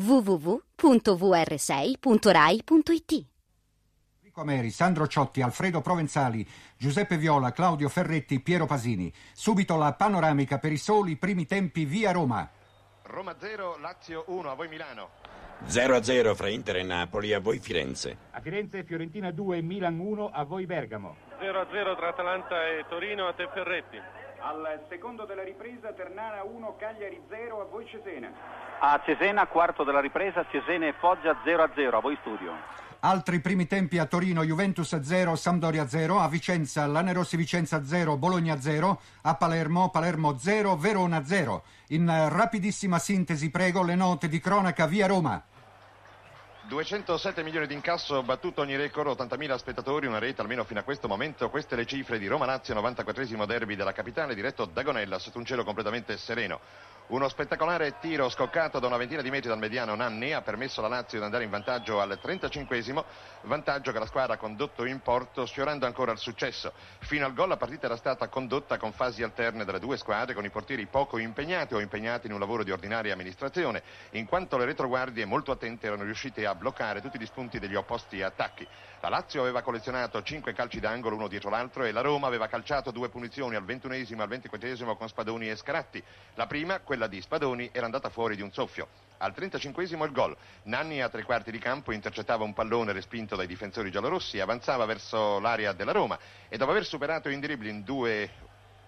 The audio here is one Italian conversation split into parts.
www.vr6.rai.it Enrico Meri, Sandro Ciotti, Alfredo Provenzali, Giuseppe Viola, Claudio Ferretti, Piero Pasini. Subito la panoramica per i soli primi tempi via Roma. Roma 0, Lazio 1, a voi Milano. 0-0 fra Inter e Napoli, a voi Firenze. A Firenze Fiorentina 2, Milan 1, a voi Bergamo. 0-0 tra Atalanta e Torino, a te Ferretti. Al secondo della ripresa Ternana 1, Cagliari 0, a voi Cesena. A Cesena, quarto della ripresa, Cesena e Foggia 0-0, a voi studio. Altri primi tempi a Torino, Juventus 0, Sampdoria 0, a Vicenza, Lanerossi Vicenza 0, Bologna 0, a Palermo, Palermo 0, Verona 0. In rapidissima sintesi prego le note di cronaca via Roma. 207 milioni di incasso, battuto ogni record, 80.000 spettatori, una rete almeno fino a questo momento. Queste le cifre di Roma-Lazio, 94esimo derby della capitale, diretto da Gonella sotto un cielo completamente sereno. Uno spettacolare tiro scoccato da una ventina di metri dal mediano Nanni ha permesso alla Lazio di andare in vantaggio al 35esimo, vantaggio che la squadra ha condotto in porto sfiorando ancora il successo. Fino al gol la partita era stata condotta con fasi alterne dalle due squadre, con i portieri poco impegnati o impegnati in un lavoro di ordinaria amministrazione, in quanto le retroguardie molto attente erano riuscite a bloccare tutti gli spunti degli opposti attacchi. La Lazio aveva collezionato 5 calci d'angolo uno dietro l'altro e la Roma aveva calciato due punizioni al 21esimo e al 24esimo con Spadoni e Scaratti. La prima, quella quella di Spadoni era andata fuori di un soffio. Al 35esimo il gol. Nanni a tre quarti di campo intercettava un pallone respinto dai difensori giallorossi, avanzava verso l'area della Roma e dopo aver superato in dribbling due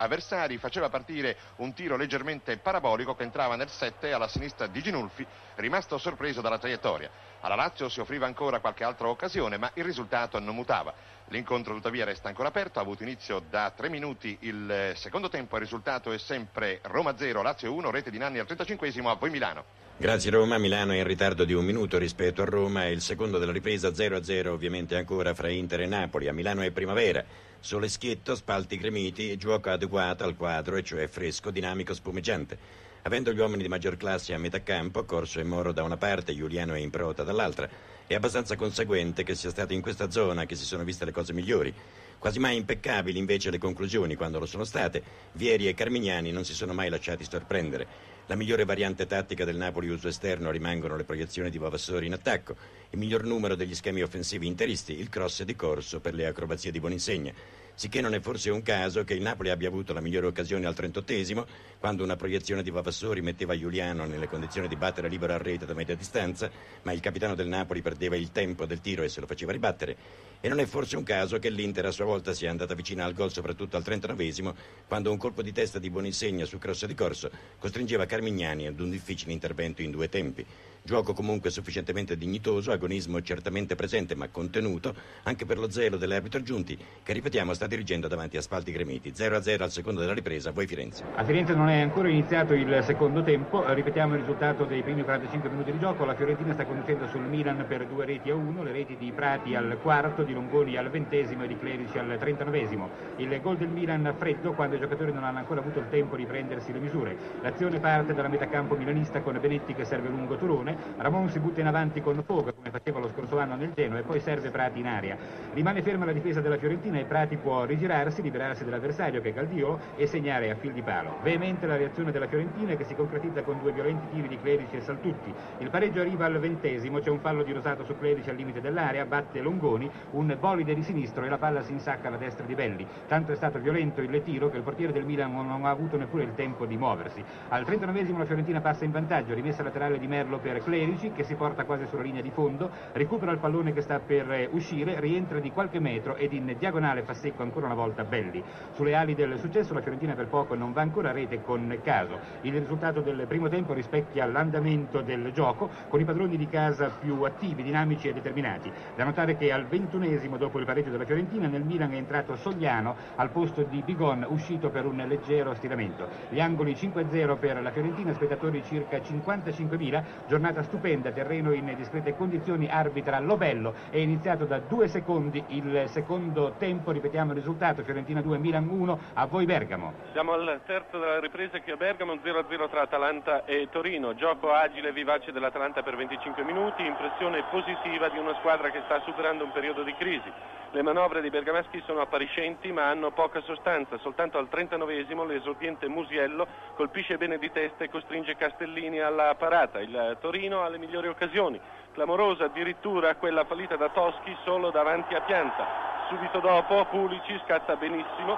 avversari faceva partire un tiro leggermente parabolico che entrava nel 7 alla sinistra di Ginulfi, rimasto sorpreso dalla traiettoria. Alla Lazio si offriva ancora qualche altra occasione, ma il risultato non mutava. L'incontro tuttavia resta ancora aperto, ha avuto inizio da tre minuti il secondo tempo, il risultato è sempre Roma 0, Lazio 1, rete di Nanni al 35 a voi Milano. Grazie Roma, Milano è in ritardo di un minuto rispetto a Roma, il secondo della ripresa 0-0 ovviamente ancora fra Inter e Napoli, a Milano è primavera, sole schietto, spalti gremiti, gioco adeguato al quadro, e cioè fresco, dinamico, spumeggiante. Avendo gli uomini di maggior classe a metà campo, Corso e Moro da una parte, Giuliano e Improta dall'altra, è abbastanza conseguente che sia stato in questa zona che si sono viste le cose migliori. Quasi mai impeccabili invece le conclusioni, quando lo sono state, Vieri e Carmignani non si sono mai lasciati sorprendere. La migliore variante tattica del Napoli uso esterno rimangono le proiezioni di Vavassori in attacco, il miglior numero degli schemi offensivi interisti, il cross di corso per le acrobazie di Boninsegna sicché non è forse un caso che il Napoli abbia avuto la migliore occasione al 38esimo, quando una proiezione di Vavassori metteva Giuliano nelle condizioni di battere libero a rete da media distanza, ma il capitano del Napoli perdeva il tempo del tiro e se lo faceva ribattere. E non è forse un caso che l'Inter a sua volta sia andata vicina al gol soprattutto al 39esimo, quando un colpo di testa di Boninsegna su cross di corso costringeva Carmignani ad un difficile intervento in due tempi. Gioco comunque sufficientemente dignitoso, agonismo certamente presente ma contenuto, anche per lo zelo delle arbitri giunti, che ripetiamo sta dirigendo davanti a Spalti Gremiti. 0-0 al secondo della ripresa, voi Firenze. A Firenze non è ancora iniziato il secondo tempo, ripetiamo il risultato dei primi 45 minuti di gioco, la Fiorentina sta conducendo sul Milan per due reti a uno, le reti di Prati al quarto, di Longoni al ventesimo e di Clerici al trentanovesimo. Il gol del Milan freddo quando i giocatori non hanno ancora avuto il tempo di prendersi le misure. L'azione parte dalla metà campo milanista con Benetti che serve lungo Turone, Ramon si butta in avanti con foga come faceva lo scorso anno nel Genoa e poi serve Prati in aria. Rimane ferma la difesa della Fiorentina e Prati può rigirarsi, liberarsi dell'avversario che è Caldio e segnare a fil di palo. Veemente la reazione della Fiorentina che si concretizza con due violenti tiri di Clerici e Saltutti. Il pareggio arriva al ventesimo, c'è un fallo di Rosato su Clerici al limite dell'area, batte Longoni, un bolide di sinistro e la palla si insacca alla destra di Belli. Tanto è stato violento il tiro che il portiere del Milan non ha avuto neppure il tempo di muoversi. Al 39 la Fiorentina passa in vantaggio, rimessa laterale di Merlo per Clerici che si porta quasi sulla linea di fondo, recupera il pallone che sta per eh, uscire, rientra di qualche metro ed in diagonale fa secco ancora una volta Belli. Sulle ali del successo la Fiorentina per poco non va ancora a rete con caso. Il risultato del primo tempo rispecchia l'andamento del gioco con i padroni di casa più attivi, dinamici e determinati. Da notare che al ventunesimo dopo il pareggio della Fiorentina nel Milan è entrato Sogliano al posto di Bigon uscito per un leggero stiramento. Gli angoli 5-0 per la Fiorentina, spettatori circa 55.000, giornata stupenda stupenda, terreno in discrete condizioni, arbitra Lobello, è iniziato da due secondi il secondo tempo, ripetiamo il risultato, Fiorentina 2, Milan 1, a voi Bergamo. Siamo al terzo della ripresa qui a Bergamo, 0-0 tra Atalanta e Torino, gioco agile e vivace dell'Atalanta per 25 minuti, impressione positiva di una squadra che sta superando un periodo di crisi. Le manovre dei bergamaschi sono appariscenti ma hanno poca sostanza, soltanto al 39esimo l'esordiente Musiello colpisce bene di testa e costringe Castellini alla parata. Il Torino Torino alle migliori occasioni. Clamorosa addirittura quella fallita da Toschi solo davanti a Pianta. Subito dopo Pulici scatta benissimo,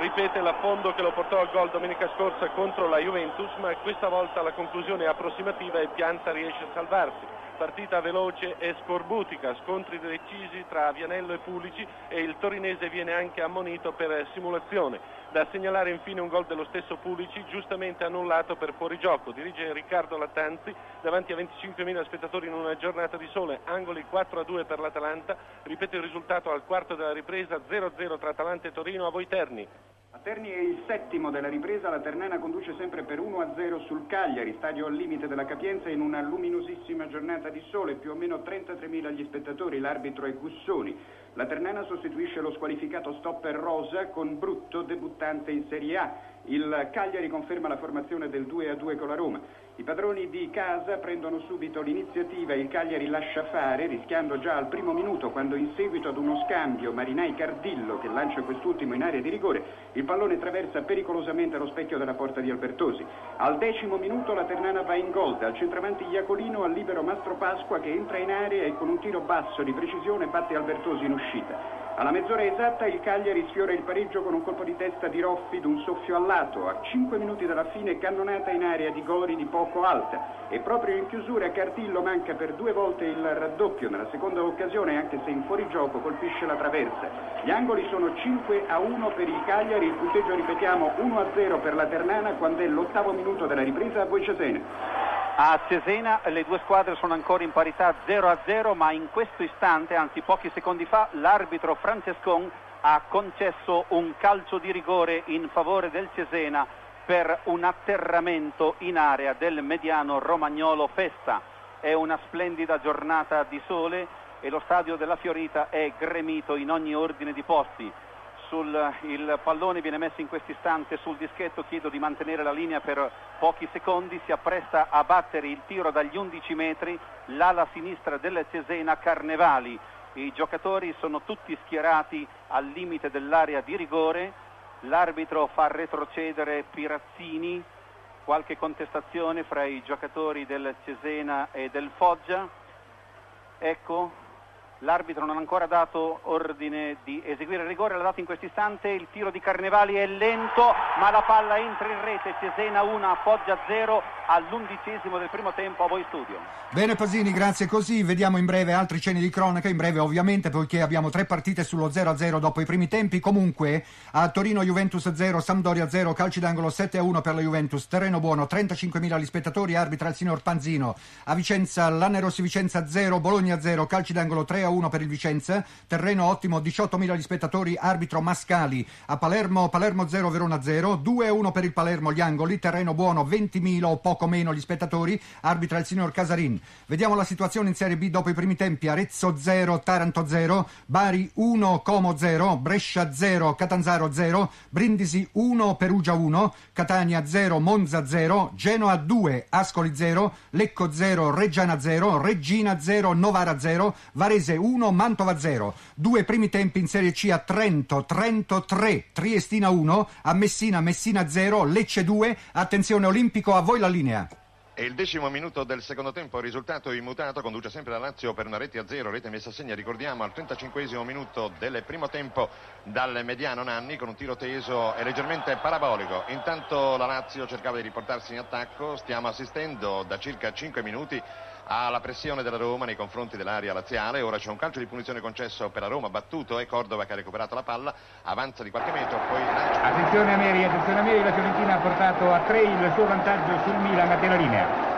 ripete l'affondo che lo portò al gol domenica scorsa contro la Juventus, ma questa volta la conclusione è approssimativa e Pianta riesce a salvarsi partita veloce e scorbutica, scontri decisi tra Vianello e Pulici e il torinese viene anche ammonito per simulazione. Da segnalare infine un gol dello stesso Pulici, giustamente annullato per fuorigioco. Dirige Riccardo Lattanzi davanti a 25.000 spettatori in una giornata di sole. Angoli 4-2 per l'Atalanta. Ripeto il risultato al quarto della ripresa 0-0 tra Atalanta e Torino a Voiterni. Terni è il settimo della ripresa, la Ternana conduce sempre per 1-0 sul Cagliari, stadio al limite della capienza in una luminosissima giornata di sole, più o meno 33.000 gli spettatori, l'arbitro è Gussoni. La Ternana sostituisce lo squalificato stopper Rosa con Brutto, debuttante in Serie A. Il Cagliari conferma la formazione del 2-2 con la Roma. I padroni di casa prendono subito l'iniziativa, il Cagliari lascia fare, rischiando già al primo minuto, quando in seguito ad uno scambio Marinai-Cardillo, che lancia quest'ultimo in area di rigore, il pallone attraversa pericolosamente lo specchio della porta di Albertosi. Al decimo minuto la Ternana va in gol, al centravanti Iacolino al libero Mastro Pasqua che entra in area e con un tiro basso di precisione batte Albertosi in uscita. Alla mezz'ora esatta il Cagliari sfiora il pareggio con un colpo di testa di Roffi d'un soffio al lato. A 5 minuti dalla fine cannonata in area di Gori di poco alta. E proprio in chiusura Cartillo manca per due volte il raddoppio. Nella seconda occasione, anche se in fuorigioco, colpisce la traversa. Gli angoli sono 5 a 1 per il Cagliari. Il punteggio, ripetiamo, 1 a 0 per la Ternana quando è l'ottavo minuto della ripresa a Voicesena. A Cesena le due squadre sono ancora in parità 0-0, ma in questo istante, anzi pochi secondi fa, l'arbitro Francescon ha concesso un calcio di rigore in favore del Cesena per un atterramento in area del mediano romagnolo Festa. È una splendida giornata di sole e lo stadio della Fiorita è gremito in ogni ordine di posti sul, il pallone viene messo in questo istante sul dischetto, chiedo di mantenere la linea per pochi secondi, si appresta a battere il tiro dagli 11 metri, l'ala sinistra del Cesena Carnevali. I giocatori sono tutti schierati al limite dell'area di rigore, l'arbitro fa retrocedere Pirazzini, qualche contestazione fra i giocatori del Cesena e del Foggia. Ecco, L'arbitro non ha ancora dato ordine di eseguire il rigore, l'ha dato in questo istante, il tiro di Carnevali è lento, ma la palla entra in rete, Cesena 1, Foggia 0 all'undicesimo del primo tempo a voi studio. Bene Pasini, grazie così, vediamo in breve altri cenni di cronaca, in breve ovviamente poiché abbiamo tre partite sullo 0-0 dopo i primi tempi, comunque a Torino Juventus 0, Sampdoria 0, calci d'angolo 7-1 per la Juventus, terreno buono, 35.000 gli spettatori, arbitra il signor Panzino, a Vicenza Lanerossi Vicenza 0, Bologna 0, calci d'angolo 3 1 per il Vicenza, terreno ottimo 18.000 gli spettatori, arbitro Mascali, a Palermo Palermo 0 Verona 0, 2 1 per il Palermo gli angoli, terreno buono 20.000 o poco meno gli spettatori, arbitra il signor Casarin. Vediamo la situazione in Serie B dopo i primi tempi, Arezzo 0, Taranto 0, Bari 1, Como 0, Brescia 0, Catanzaro 0, Brindisi 1, Perugia 1, Catania 0, Monza 0, Genoa 2, Ascoli 0, Lecco 0, Reggiana 0, Regina 0, Novara 0, Varese 1, Mantova 0. Due primi tempi in Serie C a Trento, Trento 3, Triestina 1, a Messina, Messina 0, Lecce 2. Attenzione Olimpico, a voi la linea. E il decimo minuto del secondo tempo, risultato immutato, conduce sempre la Lazio per una rete a zero, rete messa a segna, ricordiamo, al 35 minuto del primo tempo dal mediano Nanni con un tiro teso e leggermente parabolico. Intanto la Lazio cercava di riportarsi in attacco, stiamo assistendo da circa 5 minuti alla pressione della Roma nei confronti dell'area laziale. Ora c'è un calcio di punizione concesso per la Roma, battuto e Cordova che ha recuperato la palla, avanza di qualche metro, poi lancia. Attenzione a Meri, attenzione a Meri, la Fiorentina ha portato a 3 il suo vantaggio sul Milan a piena linea.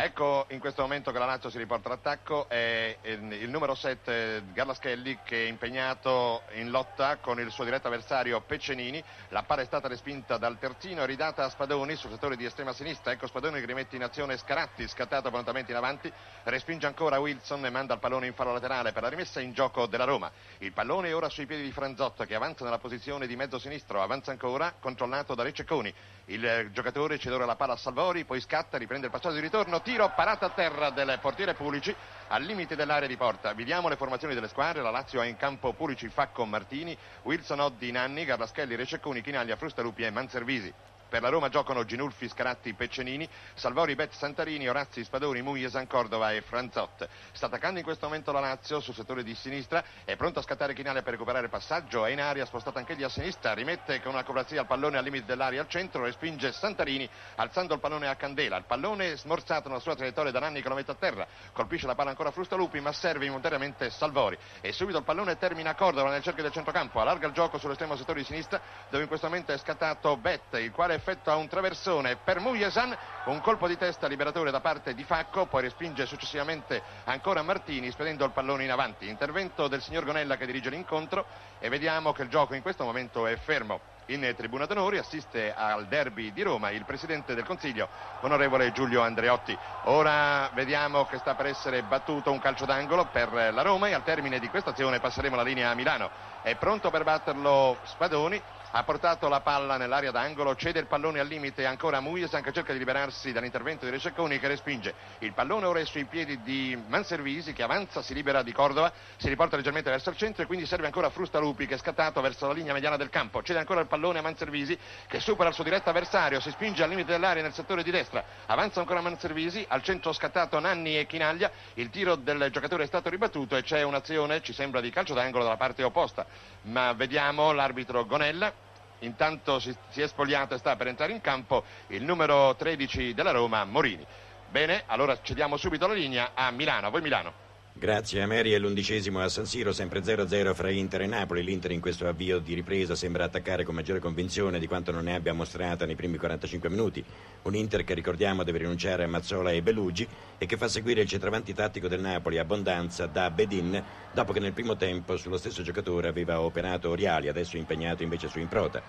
Ecco in questo momento che la Lazio si riporta all'attacco è il numero 7 Garlaschelli che è impegnato in lotta con il suo diretto avversario Peccenini. La palla è stata respinta dal terzino e ridata a Spadoni sul settore di estrema sinistra. Ecco Spadoni che rimette in azione Scaratti, scattato prontamente in avanti, respinge ancora Wilson e manda il pallone in fallo laterale per la rimessa in gioco della Roma. Il pallone è ora sui piedi di Franzotto che avanza nella posizione di mezzo sinistro, avanza ancora, controllato da Rececconi. Il giocatore cede ora la palla a Salvori, poi scatta, riprende il passaggio di ritorno, tiro, parata a terra del portiere Pulici al limite dell'area di porta. Vediamo le formazioni delle squadre, la Lazio ha in campo Pulici, Facco, Martini, Wilson, Oddi, Nanni, Garlaschelli, Rececconi, Chinaglia, Frustalupi e Manservisi. Per la Roma giocano Ginulfi, Scaratti, Peccenini, Salvori, Bet, Santarini, Orazzi, Spadoni, Muiesan, Cordova e Franzot. Sta attaccando in questo momento la Lazio sul settore di sinistra, è pronto a scattare Chinale per recuperare passaggio, è in aria, spostato anch'egli a sinistra, rimette con una corazia il pallone al limite dell'aria al centro, respinge Santarini alzando il pallone a candela. Il pallone smorzato nella sua traiettoria da Nanni che lo mette a terra, colpisce la palla ancora Frustalupi ma serve involontariamente Salvori. E subito il pallone termina Cordova nel cerchio del centrocampo, allarga il gioco sull'estremo settore di sinistra dove in questo momento è scattato Bet, il quale effettua un traversone per Muyesan, un colpo di testa liberatore da parte di Facco, poi respinge successivamente ancora Martini spedendo il pallone in avanti. Intervento del signor Gonella che dirige l'incontro e vediamo che il gioco in questo momento è fermo. In tribuna d'onori assiste al derby di Roma il presidente del Consiglio, onorevole Giulio Andreotti. Ora vediamo che sta per essere battuto un calcio d'angolo per la Roma e al termine di questa azione passeremo la linea a Milano. È pronto per batterlo Spadoni ha portato la palla nell'area d'angolo, cede il pallone al limite ancora Muyesan che cerca di liberarsi dall'intervento di Rececconi che respinge. Il pallone ora è sui piedi di Manservisi che avanza, si libera di Cordova, si riporta leggermente verso il centro e quindi serve ancora Frustalupi che è scattato verso la linea mediana del campo. Cede ancora il pallone a Manservisi che supera il suo diretto avversario, si spinge al limite dell'area nel settore di destra. Avanza ancora Manservisi, al centro scattato Nanni e Chinaglia, il tiro del giocatore è stato ribattuto e c'è un'azione, ci sembra di calcio d'angolo dalla parte opposta. Ma vediamo l'arbitro Gonella Intanto si, si è spogliato e sta per entrare in campo il numero 13 della Roma, Morini. Bene, allora cediamo subito la linea a Milano. A voi Milano. Grazie a Meri è l'undicesimo a San Siro, sempre 0-0 fra Inter e Napoli. L'Inter in questo avvio di ripresa sembra attaccare con maggiore convinzione di quanto non ne abbia mostrata nei primi 45 minuti. Un Inter che ricordiamo deve rinunciare a Mazzola e Belugi e che fa seguire il centravanti tattico del Napoli abbondanza da Bedin dopo che nel primo tempo sullo stesso giocatore aveva operato Oriali, adesso impegnato invece su Improta.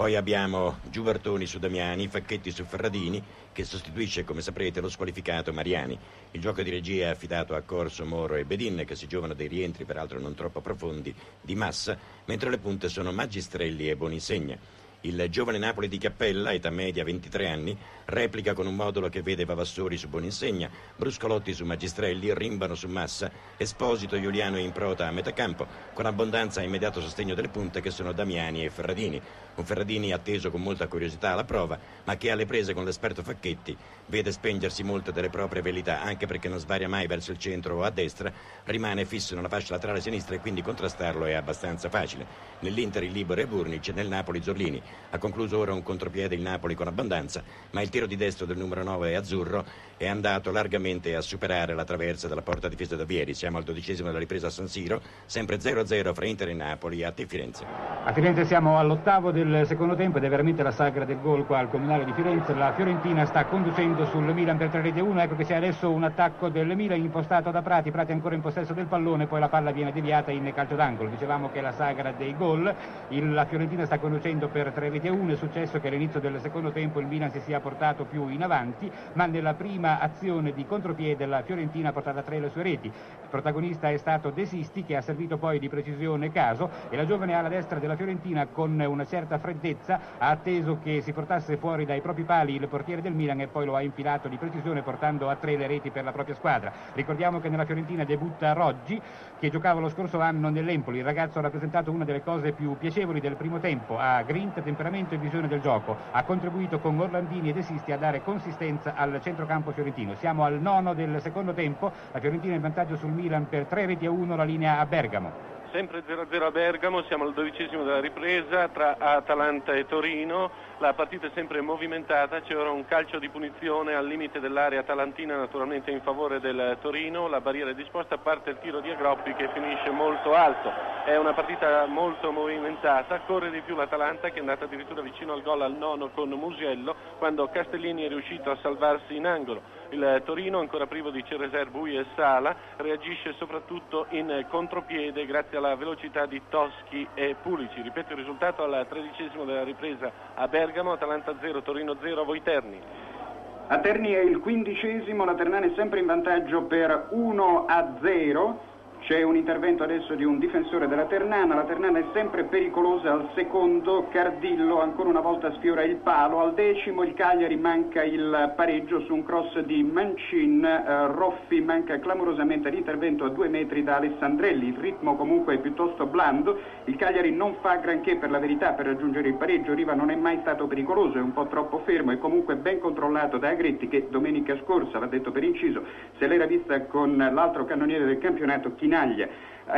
Poi abbiamo Giubertoni su Damiani, Facchetti su Ferradini, che sostituisce, come saprete, lo squalificato Mariani. Il gioco di regia è affidato a Corso, Moro e Bedin, che si giovano dei rientri, peraltro non troppo profondi, di massa, mentre le punte sono Magistrelli e Boninsegna. Il giovane Napoli di Cappella, età media 23 anni, replica con un modulo che vede Vavassori su Boninsegna, Bruscolotti su Magistrelli, Rimbano su Massa, Esposito, Giuliano e Improta a metà campo, con abbondanza e immediato sostegno delle punte che sono Damiani e Ferradini. Un Ferradini atteso con molta curiosità alla prova, ma che alle prese con l'esperto Facchetti vede spengersi molte delle proprie velità, anche perché non svaria mai verso il centro o a destra, rimane fisso nella fascia laterale sinistra e quindi contrastarlo è abbastanza facile. Nell'Inter il Libero e Burnic, nel Napoli Zorlini. Ha concluso ora un contropiede il Napoli con abbondanza, ma il tiro di destro del numero 9 azzurro è andato largamente a superare la traversa della porta difesa da Vieri. Siamo al dodicesimo della ripresa a San Siro, sempre 0-0 fra Inter e Napoli a Firenze. A Firenze siamo all'ottavo del secondo tempo ed è veramente la sagra del gol qua al Comunale di Firenze. La Fiorentina sta conducendo sul Milan per 3 reti 1. Ecco che c'è adesso un attacco del Milan impostato da Prati. Prati ancora in possesso del pallone, poi la palla viene deviata in calcio d'angolo. Dicevamo che è la sagra dei gol. Il, la Fiorentina sta conducendo per 3 reti 1. È successo che all'inizio del secondo tempo il Milan si sia portato più in avanti, ma nella prima azione di contropiede la Fiorentina ha portato a tre le sue reti. Il protagonista è stato De Sisti che ha servito poi di precisione caso e la giovane ala destra della Fiorentina con una certa freddezza ha atteso che si portasse fuori dai propri pali il portiere del Milan e poi lo ha infilato di precisione portando a tre le reti per la propria squadra. Ricordiamo che nella Fiorentina debutta Roggi che giocava lo scorso anno nell'Empoli. Il ragazzo ha rappresentato una delle cose più piacevoli del primo tempo, ha grinta, temperamento e visione del gioco, ha contribuito con Orlandini ed Esisti a dare consistenza al centrocampo fiorentino. Siamo al nono del secondo tempo, la Fiorentina in vantaggio sul Milan per 3 reti a 1, la linea a Bergamo. Sempre 0-0 a Bergamo, siamo al dodicesimo della ripresa tra Atalanta e Torino, la partita è sempre movimentata, c'è ora un calcio di punizione al limite dell'area atalantina naturalmente in favore del Torino, la barriera è disposta, parte il tiro di Agroppi che finisce molto alto, è una partita molto movimentata, corre di più l'Atalanta che è andata addirittura vicino al gol al nono con Musiello quando Castellini è riuscito a salvarsi in angolo. Il Torino, ancora privo di Cereser, Bui e Sala, reagisce soprattutto in contropiede grazie alla velocità di Toschi e Pulici. Ripeto il risultato al tredicesimo della ripresa a Bergamo, Atalanta 0, Torino 0, a voi Terni. A Terni è il quindicesimo, la Ternana è sempre in vantaggio per 1 a 0. C'è un intervento adesso di un difensore della Ternana, la Ternana è sempre pericolosa al secondo, Cardillo ancora una volta sfiora il palo, al decimo il Cagliari manca il pareggio su un cross di Mancin, eh, Roffi manca clamorosamente l'intervento a due metri da Alessandrelli, il ritmo comunque è piuttosto blando, il Cagliari non fa granché per la verità per raggiungere il pareggio, Riva non è mai stato pericoloso, è un po' troppo fermo, è comunque ben controllato da Agretti che domenica scorsa, va detto per inciso, se l'era vista con l'altro cannoniere del campionato Chinaglia Canaglia.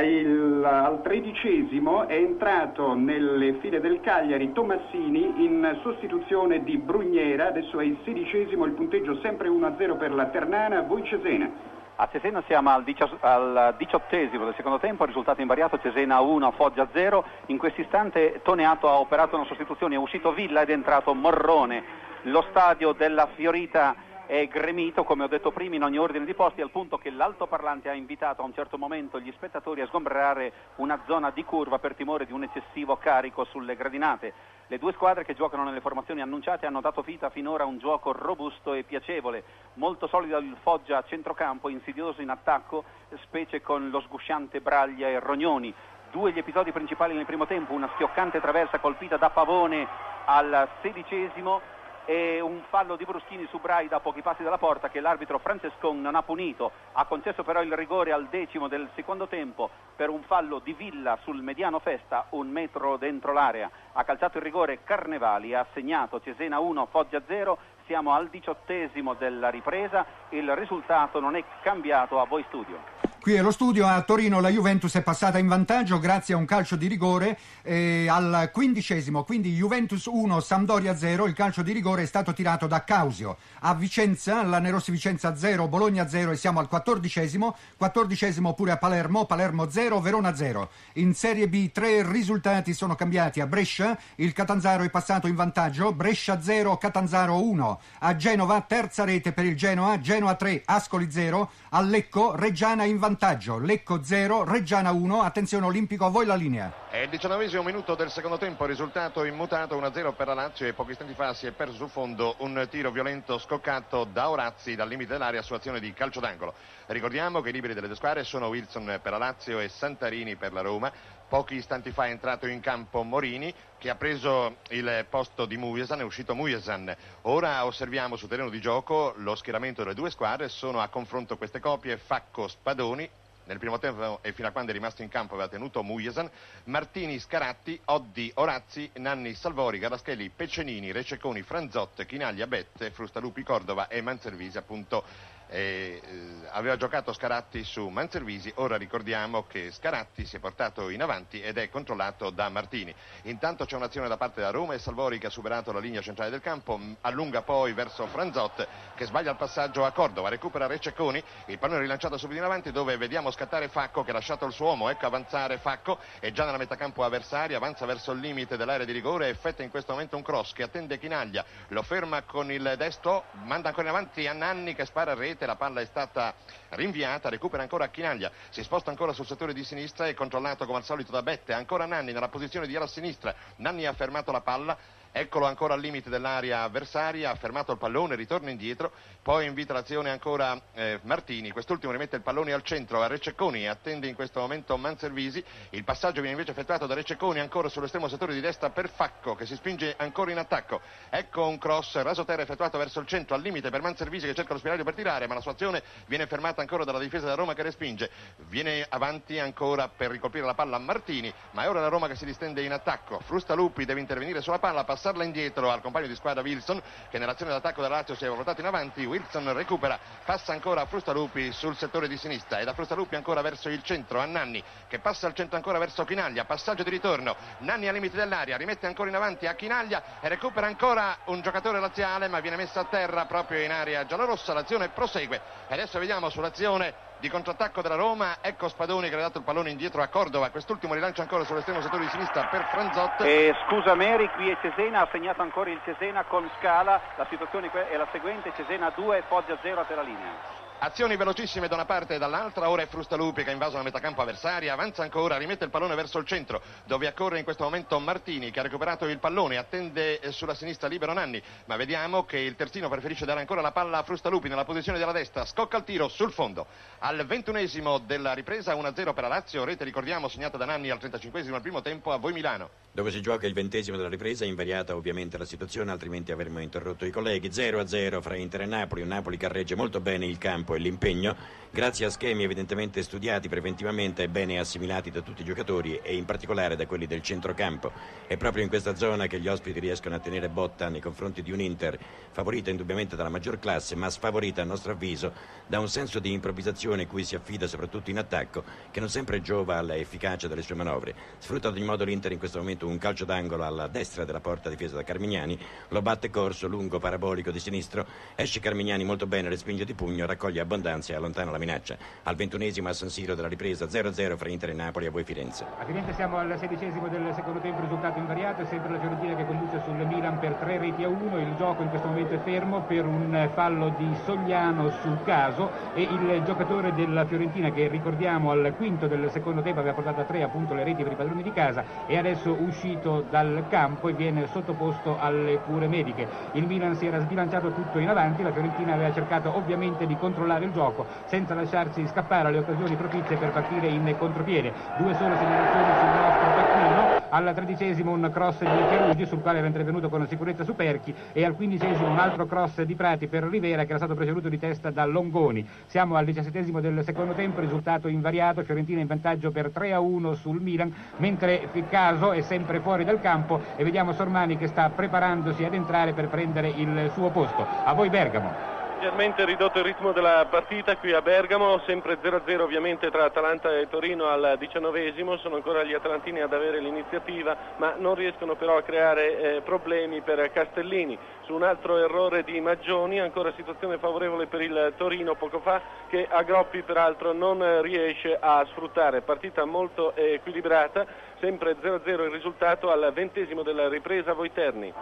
Il, al tredicesimo è entrato nelle file del Cagliari Tomassini in sostituzione di Brugnera, adesso è il sedicesimo, il punteggio sempre 1-0 per la Ternana, voi Cesena. A Cesena siamo al, al, diciottesimo del secondo tempo, risultato invariato Cesena 1, Foggia 0. In questo istante Toneato ha operato una sostituzione, è uscito Villa ed è entrato Morrone. Lo stadio della Fiorita è gremito, come ho detto prima, in ogni ordine di posti, al punto che l'altoparlante ha invitato a un certo momento gli spettatori a sgombrare una zona di curva per timore di un eccessivo carico sulle gradinate. Le due squadre che giocano nelle formazioni annunciate hanno dato vita finora a un gioco robusto e piacevole, molto solido il Foggia a centrocampo, insidioso in attacco, specie con lo sgusciante Braglia e Rognoni. Due gli episodi principali nel primo tempo, una schioccante traversa colpita da Pavone al sedicesimo e un fallo di Bruschini su Braida a pochi passi dalla porta che l'arbitro Francescon non ha punito, ha concesso però il rigore al decimo del secondo tempo per un fallo di Villa sul mediano Festa, un metro dentro l'area. Ha calciato il rigore Carnevali, ha segnato Cesena 1, Foggia 0, siamo al diciottesimo della ripresa, il risultato non è cambiato a voi studio. Qui allo studio a Torino la Juventus è passata in vantaggio grazie a un calcio di rigore eh, al quindicesimo, quindi Juventus 1, Sampdoria 0, il calcio di rigore è stato tirato da Causio. A Vicenza, la Nerossi Vicenza 0, Bologna 0 e siamo al quattordicesimo, quattordicesimo pure a Palermo, Palermo 0, Verona 0. In Serie B tre risultati sono cambiati a Brescia, il Catanzaro è passato in vantaggio, Brescia 0, Catanzaro 1. A Genova terza rete per il Genoa, Genoa 3, Ascoli 0, a Lecco, Reggiana in vantaggio. Lecco 0, Reggiana 1. Attenzione Olimpico, a voi la linea. È il diciannovesimo minuto del secondo tempo, risultato immutato 1-0 per la Lazio e pochi istanti fa si è perso sul fondo un tiro violento scoccato da Orazzi dal limite dell'area su azione di calcio d'angolo. Ricordiamo che i liberi delle due squadre sono Wilson per la Lazio e Santarini per la Roma. Pochi istanti fa è entrato in campo Morini che ha preso il posto di Muyesan, è uscito Muyesan. Ora osserviamo sul terreno di gioco lo schieramento delle due squadre, sono a confronto queste coppie Facco Spadoni, nel primo tempo e fino a quando è rimasto in campo aveva tenuto Muyesan, Martini Scaratti, Oddi Orazzi, Nanni Salvori, Garaschelli, Peccenini, Receconi, Franzot, Chinaglia, Bette, Frustalupi, Cordova e Manservisi appunto eh, aveva giocato Scaratti su Manservisi, ora ricordiamo che Scaratti si è portato in avanti ed è controllato da Martini. Intanto c'è un'azione da parte della Roma e Salvori che ha superato la linea centrale del campo, allunga poi verso Franzot che sbaglia il passaggio a Cordova, recupera Rececconi, il pallone rilanciato subito in avanti dove vediamo scattare Facco che ha lasciato il suo uomo, ecco avanzare Facco, è già nella metà campo avversaria, avanza verso il limite dell'area di rigore e effetta in questo momento un cross che attende Chinaglia, lo ferma con il destro, manda ancora in avanti a Nanni che spara a rete rete, la palla è stata rinviata, recupera ancora Chinaglia, si sposta ancora sul settore di sinistra e controllato come al solito da Bette, ancora Nanni nella posizione di ala sinistra, Nanni ha fermato la palla, Eccolo ancora al limite dell'area avversaria, ha fermato il pallone, ritorna indietro, poi invita l'azione ancora eh, Martini, quest'ultimo rimette il pallone al centro a Rececconi attende in questo momento Manservisi, il passaggio viene invece effettuato da Rececconi ancora sull'estremo settore di destra per Facco che si spinge ancora in attacco, ecco un cross rasoterra effettuato verso il centro al limite per Manservisi che cerca lo spiraglio per tirare ma la sua azione viene fermata ancora dalla difesa della Roma che respinge, viene avanti ancora per ricolpire la palla a Martini ma è ora la Roma che si distende in attacco, Frusta Lupi deve intervenire sulla palla, passa passarla indietro al compagno di squadra Wilson che nell'azione d'attacco della Lazio si è portato in avanti. Wilson recupera passa ancora a Frustalupi sul settore di sinistra e da Frustalupi ancora verso il centro. A Nanni che passa al centro ancora verso Chinaglia passaggio di ritorno. Nanni al limite dell'aria rimette ancora in avanti a Chinaglia e recupera ancora un giocatore laziale ma viene messa a terra proprio in area giallorossa. L'azione prosegue. E adesso vediamo sull'azione di contrattacco della Roma, ecco Spadoni che ha dato il pallone indietro a Cordova, quest'ultimo rilancia ancora sull'estremo settore di sinistra per Franzot. E scusa Meri, qui è Cesena, ha segnato ancora il Cesena con Scala, la situazione è la seguente, Cesena 2, Foggia 0 a te la linea. Azioni velocissime da una parte e dall'altra, ora è Frustalupi che ha invaso la metacampo avversaria, avanza ancora, rimette il pallone verso il centro, dove accorre in questo momento Martini che ha recuperato il pallone, attende eh, sulla sinistra libero Nanni, ma vediamo che il terzino preferisce dare ancora la palla a Frustalupi nella posizione della destra, scocca il tiro sul fondo. Al ventunesimo della ripresa 1-0 per la Lazio, rete ricordiamo segnata da Nanni al 35esimo al primo tempo a voi Milano. Dove si gioca il ventesimo della ripresa, invariata ovviamente la situazione, altrimenti avremmo interrotto i colleghi. 0-0 fra Inter e Napoli, un Napoli che regge molto bene il campo e l'impegno, grazie a schemi evidentemente studiati preventivamente e bene assimilati da tutti i giocatori e in particolare da quelli del centrocampo. È proprio in questa zona che gli ospiti riescono a tenere botta nei confronti di un Inter favorita indubbiamente dalla maggior classe, ma sfavorita a nostro avviso da un senso di improvvisazione cui si affida soprattutto in attacco, che non sempre giova all'efficacia delle sue manovre. Sfrutta ad ogni modo l'Inter in questo momento un calcio d'angolo alla destra della porta difesa da Carmignani, lo batte corso lungo parabolico di sinistro, esce Carmignani molto bene, respinge di pugno, raccoglie abbondanza e allontana la minaccia. Al ventunesimo a San Siro della ripresa 0-0 fra Inter e Napoli a voi Firenze. A Firenze siamo al sedicesimo del secondo tempo, risultato invariato, è sempre la Fiorentina che conduce sul Milan per tre reti a uno, il gioco in questo momento è fermo per un fallo di Sogliano su caso e il giocatore della Fiorentina che ricordiamo al quinto del secondo tempo aveva portato a tre appunto le reti per i padroni di casa è adesso uscito dal campo e viene sottoposto alle cure mediche. Il Milan si era sbilanciato tutto in avanti, la Fiorentina aveva cercato ovviamente di controllare il gioco senza lasciarsi scappare alle occasioni propizie per partire in contropiede. Due sole segnalazioni sul nostro taccuino, al tredicesimo un cross di Perugi sul quale era intervenuto con sicurezza Superchi e al quindicesimo un altro cross di Prati per Rivera che era stato preceduto di testa da Longoni. Siamo al diciassettesimo del secondo tempo, risultato invariato, Fiorentina in vantaggio per 3 a 1 sul Milan, mentre Caso è sempre fuori dal campo e vediamo Sormani che sta preparandosi ad entrare per prendere il suo posto. A voi Bergamo leggermente ridotto il ritmo della partita qui a Bergamo, sempre 0-0 ovviamente tra Atalanta e Torino al diciannovesimo, sono ancora gli atalantini ad avere l'iniziativa ma non riescono però a creare eh, problemi per Castellini. Su un altro errore di Maggioni, ancora situazione favorevole per il Torino poco fa che Agroppi peraltro non riesce a sfruttare, partita molto equilibrata, sempre 0-0 il risultato al ventesimo della ripresa Voiterni.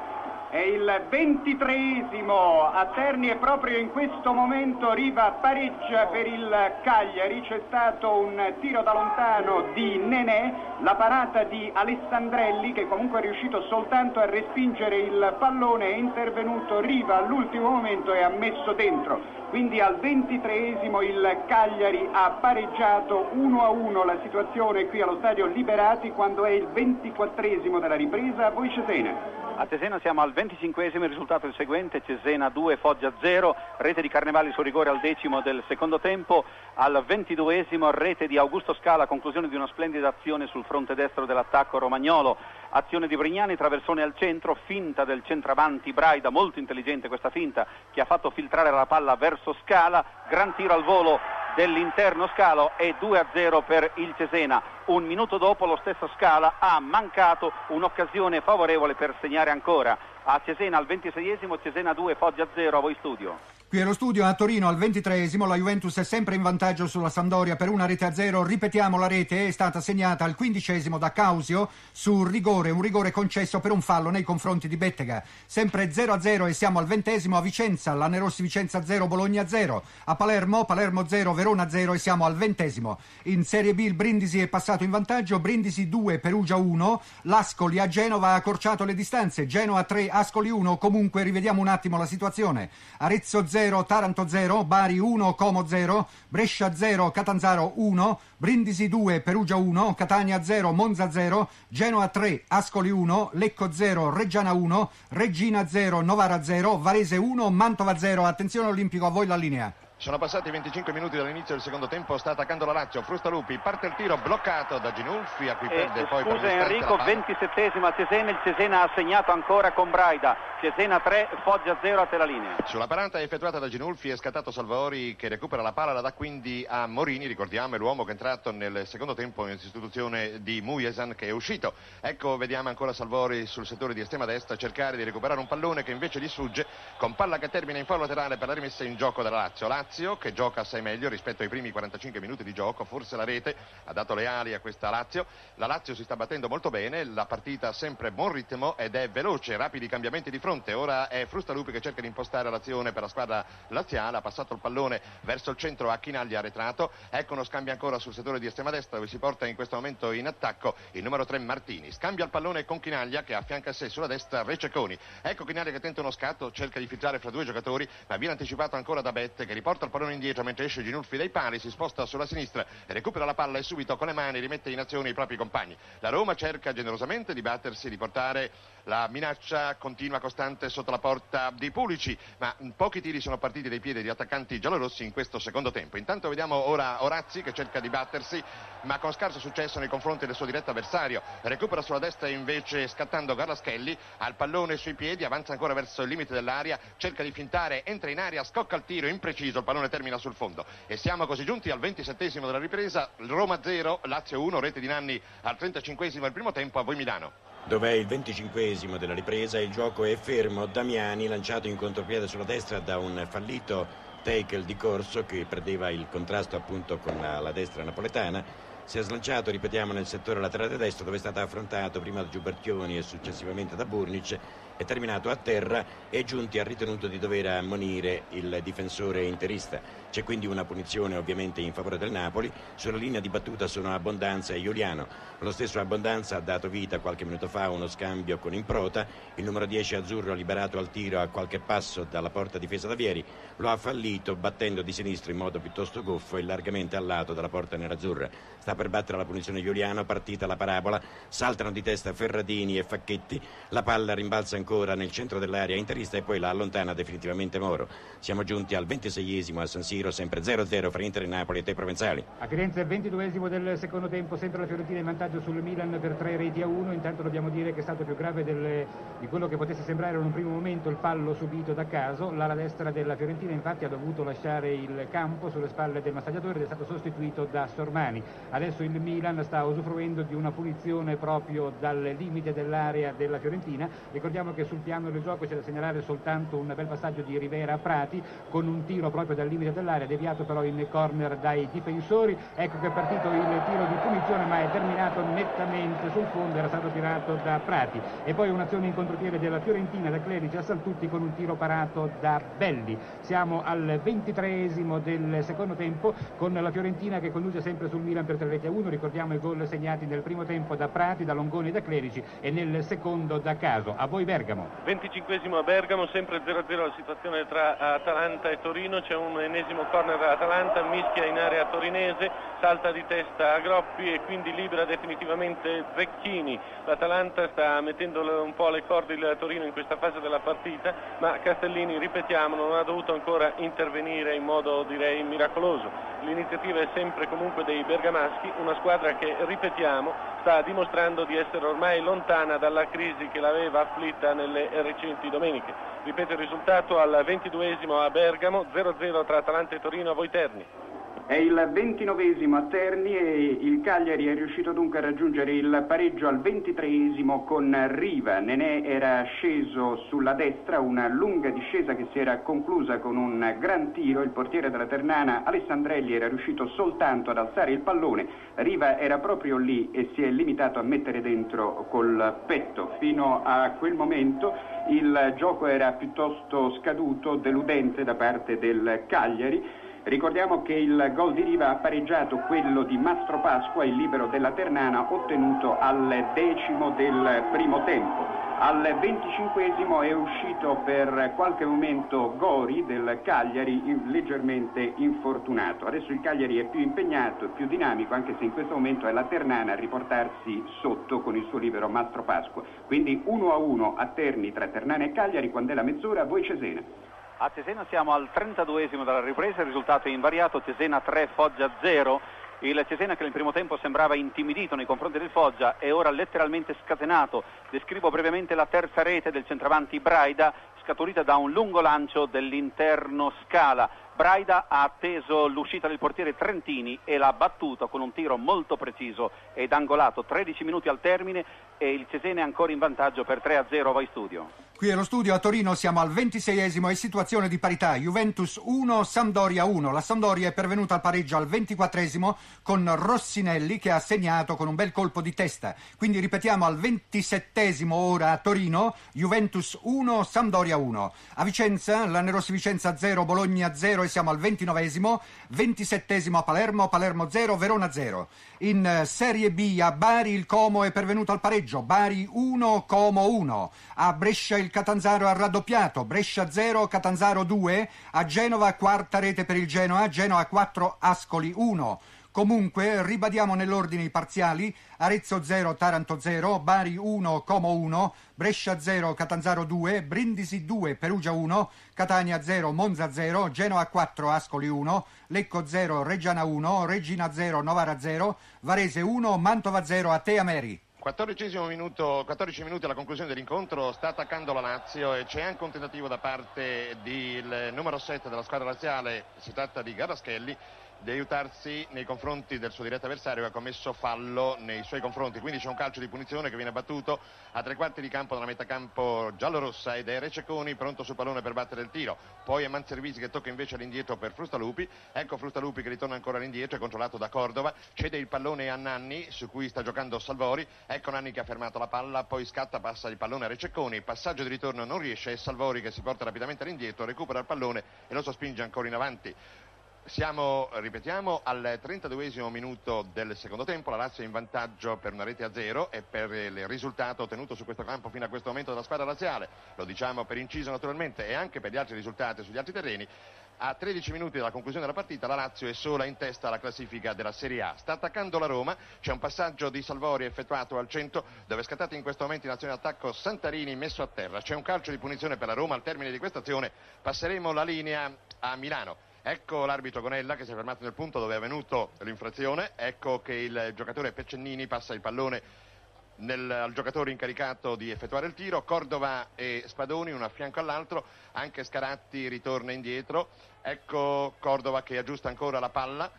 È il ventitreesimo a Terni e proprio in questo momento Riva pareggia per il Cagliari, c'è stato un tiro da lontano di Nenè, la parata di Alessandrelli che comunque è riuscito soltanto a respingere il pallone, è intervenuto Riva all'ultimo momento e ha messo dentro. Quindi al ventitreesimo il Cagliari ha pareggiato 1 a 1 la situazione qui allo stadio Liberati quando è il ventiquattresimo della ripresa a voi Cesena. A Cesena siamo al 25esimo, il risultato è il seguente, Cesena 2, Foggia 0, rete di Carnevali su rigore al decimo del secondo tempo, al 22esimo rete di Augusto Scala, conclusione di una splendida azione sul fronte destro dell'attacco romagnolo, azione di Brignani, traversone al centro, finta del centravanti Braida, molto intelligente questa finta che ha fatto filtrare la palla verso Scala, gran tiro al volo dell'interno Scalo e 2-0 per il Cesena. Un minuto dopo lo stesso Scala ha mancato un'occasione favorevole per segnare ancora. A Cesena al 26esimo, Cesena 2, Foggia 0, a voi studio. Qui allo studio a Torino al ventitreesimo, la Juventus è sempre in vantaggio sulla Sampdoria per una rete a zero. Ripetiamo, la rete è stata segnata al quindicesimo da Causio sul rigore, un rigore concesso per un fallo nei confronti di Bettega. Sempre 0 a 0 e siamo al ventesimo a Vicenza, la Nerossi Vicenza 0, Bologna 0. A Palermo, Palermo 0, Verona 0 e siamo al ventesimo. In Serie B il Brindisi è passato in vantaggio, Brindisi 2, Perugia 1. L'Ascoli a Genova ha accorciato le distanze, Genoa 3, Ascoli 1. Comunque rivediamo un attimo la situazione. Arezzo 0. 0, Taranto 0, Bari 1, Como 0, Brescia 0, Catanzaro 1, Brindisi 2, Perugia 1, Catania 0, Monza 0, Genoa 3, Ascoli 1, Lecco 0, Reggiana 1, Regina 0, Novara 0, Varese 1, Mantova 0. Attenzione Olimpico, a voi la linea. Sono passati 25 minuti dall'inizio del secondo tempo, sta attaccando la Lazio, Frustalupi, parte il tiro bloccato da Ginulfi a cui eh, perde poi scusa per Enrico, 27esimo a Cesena, il Cesena ha segnato ancora con Braida, Cesena 3, Foggia 0 a te la linea. Sulla parata effettuata da Ginulfi è scattato Salvaori che recupera la palla, la dà quindi a Morini, ricordiamo è l'uomo che è entrato nel secondo tempo in sostituzione di Muyesan che è uscito. Ecco, vediamo ancora Salvaori sul settore di estrema destra cercare di recuperare un pallone che invece gli sfugge con palla che termina in fallo laterale per la rimessa in gioco della Lazio. Lazio Lazio che gioca assai meglio rispetto ai primi 45 minuti di gioco, forse la rete ha dato le ali a questa Lazio, la Lazio si sta battendo molto bene, la partita ha sempre buon ritmo ed è veloce, rapidi cambiamenti di fronte, ora è Frustalupi che cerca di impostare l'azione per la squadra laziale, ha passato il pallone verso il centro a Chinaglia arretrato, ecco uno scambio ancora sul settore di estrema destra dove si porta in questo momento in attacco il numero 3 Martini, scambia il pallone con Chinaglia che affianca a sé sulla destra Rececconi, ecco Chinaglia che tenta uno scatto, cerca di filtrare fra due giocatori ma viene anticipato ancora da Bette che riporta il pallone indietro mentre esce Ginulfi dai pali, si sposta sulla sinistra, recupera la palla e subito con le mani rimette in azione i propri compagni. La Roma cerca generosamente di battersi, di portare la minaccia continua costante sotto la porta di Pulici, ma pochi tiri sono partiti dai piedi di attaccanti giallorossi in questo secondo tempo. Intanto vediamo ora Orazzi che cerca di battersi, ma con scarso successo nei confronti del suo diretto avversario. Recupera sulla destra invece scattando Garlaschelli, ha il pallone sui piedi, avanza ancora verso il limite dell'aria, cerca di fintare, entra in aria, scocca il tiro, impreciso, il pallone termina sul fondo. E siamo così giunti al 27 della ripresa, Roma 0, Lazio 1, rete di Nanni al 35 del primo tempo, a voi Milano. Dov'è il 25 della ripresa, il gioco è fermo, Damiani lanciato in contropiede sulla destra da un fallito tackle di corso che perdeva il contrasto appunto con la, la destra napoletana. Si è slanciato, ripetiamo, nel settore laterale destro dove è stato affrontato prima da Giubertioni e successivamente da Burnic è terminato a terra e Giunti ha ritenuto di dover ammonire il difensore interista. C'è quindi una punizione ovviamente in favore del Napoli. Sulla linea di battuta sono Abbondanza e Giuliano. Lo stesso Abbondanza ha dato vita qualche minuto fa a uno scambio con Improta. Il numero 10 azzurro liberato al tiro a qualche passo dalla porta difesa da Vieri lo ha fallito battendo di sinistra in modo piuttosto goffo e largamente al lato dalla porta nerazzurra. Sta per battere la punizione Giuliano, partita la parabola, saltano di testa Ferradini e Facchetti, la palla rimbalza ancora ancora nel centro dell'area interista e poi la allontana definitivamente Moro. Siamo giunti al 26esimo a San Siro, sempre 0-0 fra Inter e Napoli e te provenzali. A Firenze il 22esimo del secondo tempo, sempre la Fiorentina in vantaggio sul Milan per tre reti a uno. Intanto dobbiamo dire che è stato più grave del, di quello che potesse sembrare in un primo momento il fallo subito da caso. L'ala destra della Fiorentina infatti ha dovuto lasciare il campo sulle spalle del massaggiatore ed è stato sostituito da Sormani. Adesso il Milan sta usufruendo di una punizione proprio dal limite dell'area della Fiorentina. Ricordiamo che che sul piano del gioco c'è da segnalare soltanto un bel passaggio di Rivera a Prati con un tiro proprio dal limite dell'area deviato però in corner dai difensori. Ecco che è partito il tiro di punizione ma è terminato nettamente sul fondo era stato tirato da Prati. E poi un'azione in contropiede della Fiorentina da Clerici a Saltutti con un tiro parato da Belli. Siamo al ventitreesimo del secondo tempo con la Fiorentina che conduce sempre sul Milan per 3 reti a 1 ricordiamo i gol segnati nel primo tempo da Prati, da Longoni e da Clerici e nel secondo da Caso. A voi Bergamo Bergamo. 25 a Bergamo, sempre 0-0 la situazione tra Atalanta e Torino, c'è un ennesimo corner dell'Atalanta, mischia in area torinese, salta di testa a Groppi e quindi libera definitivamente Zecchini. L'Atalanta sta mettendo un po' le corde il Torino in questa fase della partita, ma Castellini, ripetiamo, non ha dovuto ancora intervenire in modo direi miracoloso. L'iniziativa è sempre comunque dei bergamaschi, una squadra che, ripetiamo, sta dimostrando di essere ormai lontana dalla crisi che l'aveva afflitta nelle recenti domeniche. Ripeto il risultato al 22esimo a Bergamo, 0-0 tra Atalanta e Torino a Voiterni. È il ventinovesimo a Terni e il Cagliari è riuscito dunque a raggiungere il pareggio al ventitreesimo con Riva. Nenè era sceso sulla destra, una lunga discesa che si era conclusa con un gran tiro. Il portiere della Ternana Alessandrelli era riuscito soltanto ad alzare il pallone. Riva era proprio lì e si è limitato a mettere dentro col petto. Fino a quel momento il gioco era piuttosto scaduto, deludente da parte del Cagliari. Ricordiamo che il gol di Riva ha pareggiato quello di Mastro Pasqua, il libero della Ternana, ottenuto al decimo del primo tempo. Al venticinquesimo è uscito per qualche momento Gori del Cagliari leggermente infortunato. Adesso il Cagliari è più impegnato, più dinamico, anche se in questo momento è la Ternana a riportarsi sotto con il suo libero Mastro Pasqua. Quindi 1 a 1 a Terni tra Ternana e Cagliari, quando è la mezz'ora, voi Cesena. A Cesena siamo al 32esimo della ripresa, il risultato è invariato, Cesena 3, Foggia 0. Il Cesena che nel primo tempo sembrava intimidito nei confronti del Foggia è ora letteralmente scatenato. Descrivo brevemente la terza rete del centravanti Braida, scaturita da un lungo lancio dell'interno Scala. Braida ha atteso l'uscita del portiere Trentini e l'ha battuto con un tiro molto preciso ed angolato 13 minuti al termine e il Cesena è ancora in vantaggio per 3-0 vai studio. Qui allo studio a Torino siamo al 26esimo e situazione di parità. Juventus 1, Sampdoria 1. La Sampdoria è pervenuta al pareggio al 24esimo con Rossinelli che ha segnato con un bel colpo di testa. Quindi ripetiamo al 27esimo ora a Torino, Juventus 1, Sampdoria 1. A Vicenza, Lanerossi Vicenza 0, Bologna 0 e siamo al 29esimo, 27esimo a Palermo, Palermo 0, Verona 0. In eh, Serie B a Bari il Como è pervenuto al pareggio, Bari 1, Como 1. A Brescia il Catanzaro ha raddoppiato, Brescia 0, Catanzaro 2, a Genova quarta rete per il Genoa, Genoa 4, Ascoli 1. Comunque, ribadiamo nell'ordine i parziali, Arezzo 0, Taranto 0, Bari 1, Como 1, Brescia 0, Catanzaro 2, Brindisi 2, Perugia 1, Catania 0, Monza 0, Genoa 4, Ascoli 1, Lecco 0, Reggiana 1, Regina 0, Novara 0, Varese 1, Mantova 0, Atea Meri. 14 minuto, 14 minuti alla conclusione dell'incontro, sta attaccando la Lazio e c'è anche un tentativo da parte del numero 7 della squadra laziale, si tratta di Garaschelli, di aiutarsi nei confronti del suo diretto avversario che ha commesso fallo nei suoi confronti. Quindi c'è un calcio di punizione che viene battuto a tre quarti di campo dalla metà campo giallorossa ed è Receconi pronto sul pallone per battere il tiro. Poi è Manservisi che tocca invece all'indietro per Frustalupi. Ecco Frustalupi che ritorna ancora all'indietro, è controllato da Cordova. Cede il pallone a Nanni su cui sta giocando Salvori. Ecco Nanni che ha fermato la palla, poi scatta, passa il pallone a Receconi. Passaggio di ritorno non riesce, è Salvori che si porta rapidamente all'indietro, recupera il pallone e lo sospinge ancora in avanti. Siamo, ripetiamo, al 32 minuto del secondo tempo, la Lazio è in vantaggio per una rete a zero e per il risultato ottenuto su questo campo fino a questo momento dalla squadra laziale, lo diciamo per inciso naturalmente e anche per gli altri risultati sugli altri terreni. A 13 minuti dalla conclusione della partita la Lazio è sola in testa alla classifica della Serie A. Sta attaccando la Roma, c'è un passaggio di Salvori effettuato al centro dove è scattato in questo momento in azione d'attacco Santarini messo a terra. C'è un calcio di punizione per la Roma al termine di questa azione. Passeremo la linea a Milano. Ecco l'arbitro Gonella che si è fermato nel punto dove è avvenuto l'infrazione, ecco che il giocatore Peccennini passa il pallone nel, al giocatore incaricato di effettuare il tiro, Cordova e Spadoni uno a fianco all'altro, anche Scaratti ritorna indietro, ecco Cordova che aggiusta ancora la palla,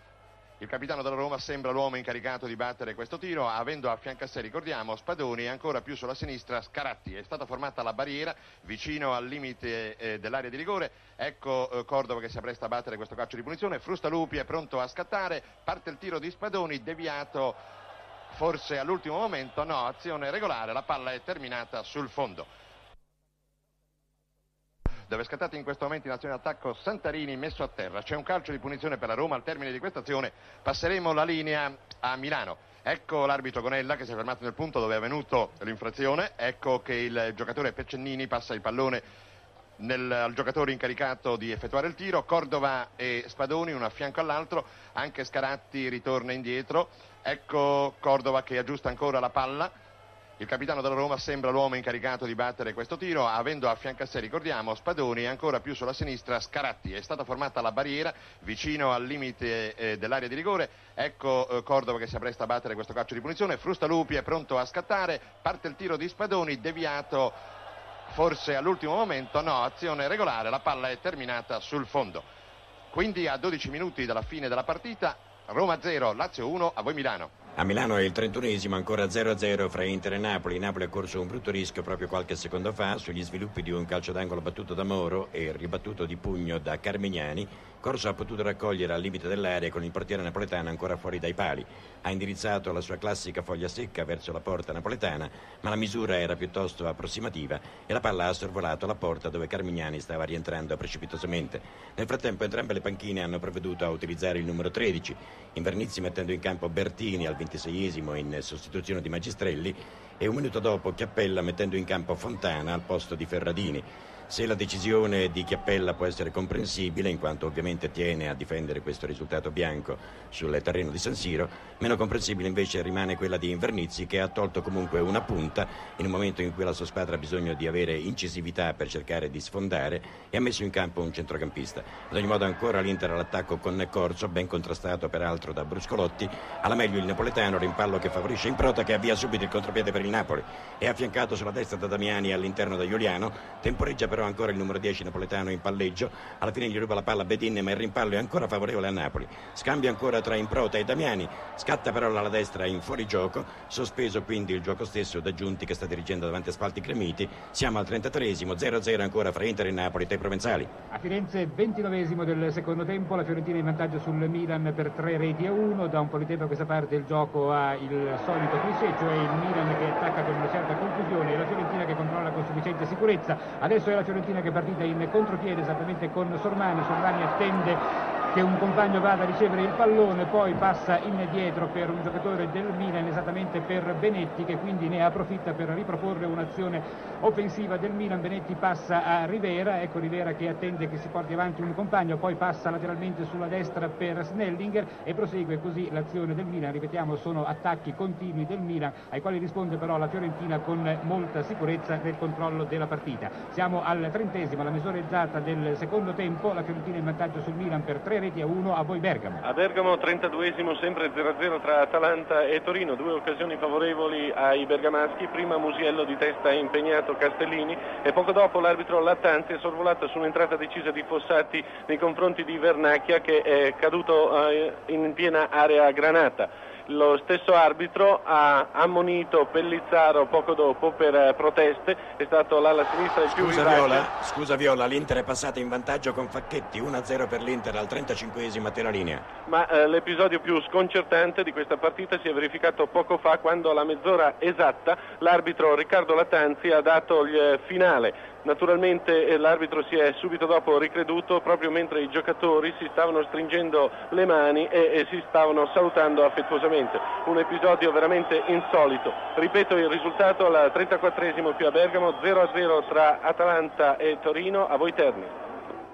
il capitano della Roma sembra l'uomo incaricato di battere questo tiro, avendo a fianco a sé, ricordiamo, Spadoni e ancora più sulla sinistra Scaratti. È stata formata la barriera vicino al limite eh, dell'area di rigore. Ecco eh, Cordova che si appresta a battere questo calcio di punizione. Frustalupi è pronto a scattare. Parte il tiro di Spadoni, deviato forse all'ultimo momento. No, azione regolare. La palla è terminata sul fondo dove è scattato in questo momento in azione d'attacco Santarini messo a terra. C'è un calcio di punizione per la Roma al termine di questa azione. Passeremo la linea a Milano. Ecco l'arbitro Gonella che si è fermato nel punto dove è avvenuto l'infrazione. Ecco che il giocatore Peccennini passa il pallone nel, al giocatore incaricato di effettuare il tiro. Cordova e Spadoni uno a fianco all'altro. Anche Scaratti ritorna indietro. Ecco Cordova che aggiusta ancora la palla il capitano della Roma sembra l'uomo incaricato di battere questo tiro, avendo a fianco a sé, ricordiamo, Spadoni e ancora più sulla sinistra Scaratti. È stata formata la barriera vicino al limite eh, dell'area di rigore. Ecco eh, Cordova che si appresta a battere questo calcio di punizione. Frustalupi è pronto a scattare. Parte il tiro di Spadoni, deviato forse all'ultimo momento. No, azione regolare. La palla è terminata sul fondo. Quindi a 12 minuti dalla fine della partita, Roma 0, Lazio 1, a voi Milano. A Milano è il 31esimo, ancora 0-0 fra Inter e Napoli. Napoli ha corso un brutto rischio proprio qualche secondo fa sugli sviluppi di un calcio d'angolo battuto da Moro e ribattuto di pugno da Carmignani. Corso ha potuto raccogliere al limite dell'area con il portiere napoletano ancora fuori dai pali. Ha indirizzato la sua classica foglia secca verso la porta napoletana, ma la misura era piuttosto approssimativa e la palla ha sorvolato la porta dove Carmignani stava rientrando precipitosamente. Nel frattempo entrambe le panchine hanno provveduto a utilizzare il numero 13, Invernizzi mettendo in campo Bertini al 26esimo in sostituzione di Magistrelli e un minuto dopo Chiappella mettendo in campo Fontana al posto di Ferradini. Se la decisione di Chiappella può essere comprensibile, in quanto ovviamente tiene a difendere questo risultato bianco sul terreno di San Siro, meno comprensibile invece rimane quella di Invernizzi che ha tolto comunque una punta in un momento in cui la sua squadra ha bisogno di avere incisività per cercare di sfondare e ha messo in campo un centrocampista. Ad ogni modo ancora l'Inter all'attacco con Corso, ben contrastato peraltro da Bruscolotti, alla meglio il napoletano, rimpallo che favorisce Improta che avvia subito il contropiede per il Napoli. E affiancato sulla destra da Damiani all'interno da Giuliano, temporeggia però però ancora il numero 10 napoletano in palleggio. Alla fine gli ruba la palla Bedin, ma il rimpallo è ancora favorevole a Napoli. Scambia ancora tra Improta e Damiani. Scatta però alla destra in fuorigioco. Sospeso quindi il gioco stesso da Giunti che sta dirigendo davanti a Spalti Cremiti. Siamo al 33esimo, 0-0 ancora fra Inter e Napoli, dai provenzali. A Firenze, 29esimo del secondo tempo, la Fiorentina in vantaggio sul Milan per tre reti a uno. Da un po' di tempo a questa parte il gioco ha il solito cliché, cioè il Milan che attacca con una certa confusione e la Fiorentina che controlla con sufficiente sicurezza. Adesso è la Fiorentina che partita in contropiede esattamente con Sormani. Sormani attende che un compagno vada a ricevere il pallone, poi passa in dietro per un giocatore del Milan, esattamente per Benetti, che quindi ne approfitta per riproporre un'azione offensiva del Milan. Benetti passa a Rivera, ecco Rivera che attende che si porti avanti un compagno, poi passa lateralmente sulla destra per Snellinger e prosegue così l'azione del Milan. Ripetiamo, sono attacchi continui del Milan, ai quali risponde però la Fiorentina con molta sicurezza nel controllo della partita. Siamo al trentesimo, la misura esatta del secondo tempo, la Fiorentina in vantaggio sul Milan per tre reti a uno a voi Bergamo. A Bergamo 32esimo sempre 0-0 tra Atalanta e Torino, due occasioni favorevoli ai bergamaschi, prima Musiello di testa impegnato Castellini e poco dopo l'arbitro Lattanzi è sorvolato su un'entrata decisa di Fossati nei confronti di Vernacchia che è caduto eh, in piena area granata. Lo stesso arbitro ha ammonito Pellizzaro poco dopo per eh, proteste, è stato l'ala sinistra il più Scusa vivace. Viola, scusa Viola, l'Inter è passata in vantaggio con Facchetti, 1-0 per l'Inter al 35esimo a te la linea. Ma eh, l'episodio più sconcertante di questa partita si è verificato poco fa quando alla mezz'ora esatta l'arbitro Riccardo Latanzi ha dato il finale. Naturalmente eh, l'arbitro si è subito dopo ricreduto proprio mentre i giocatori si stavano stringendo le mani e, e si stavano salutando affettuosamente. Un episodio veramente insolito. Ripeto il risultato al 34esimo qui a Bergamo, 0-0 tra Atalanta e Torino, a voi Terni.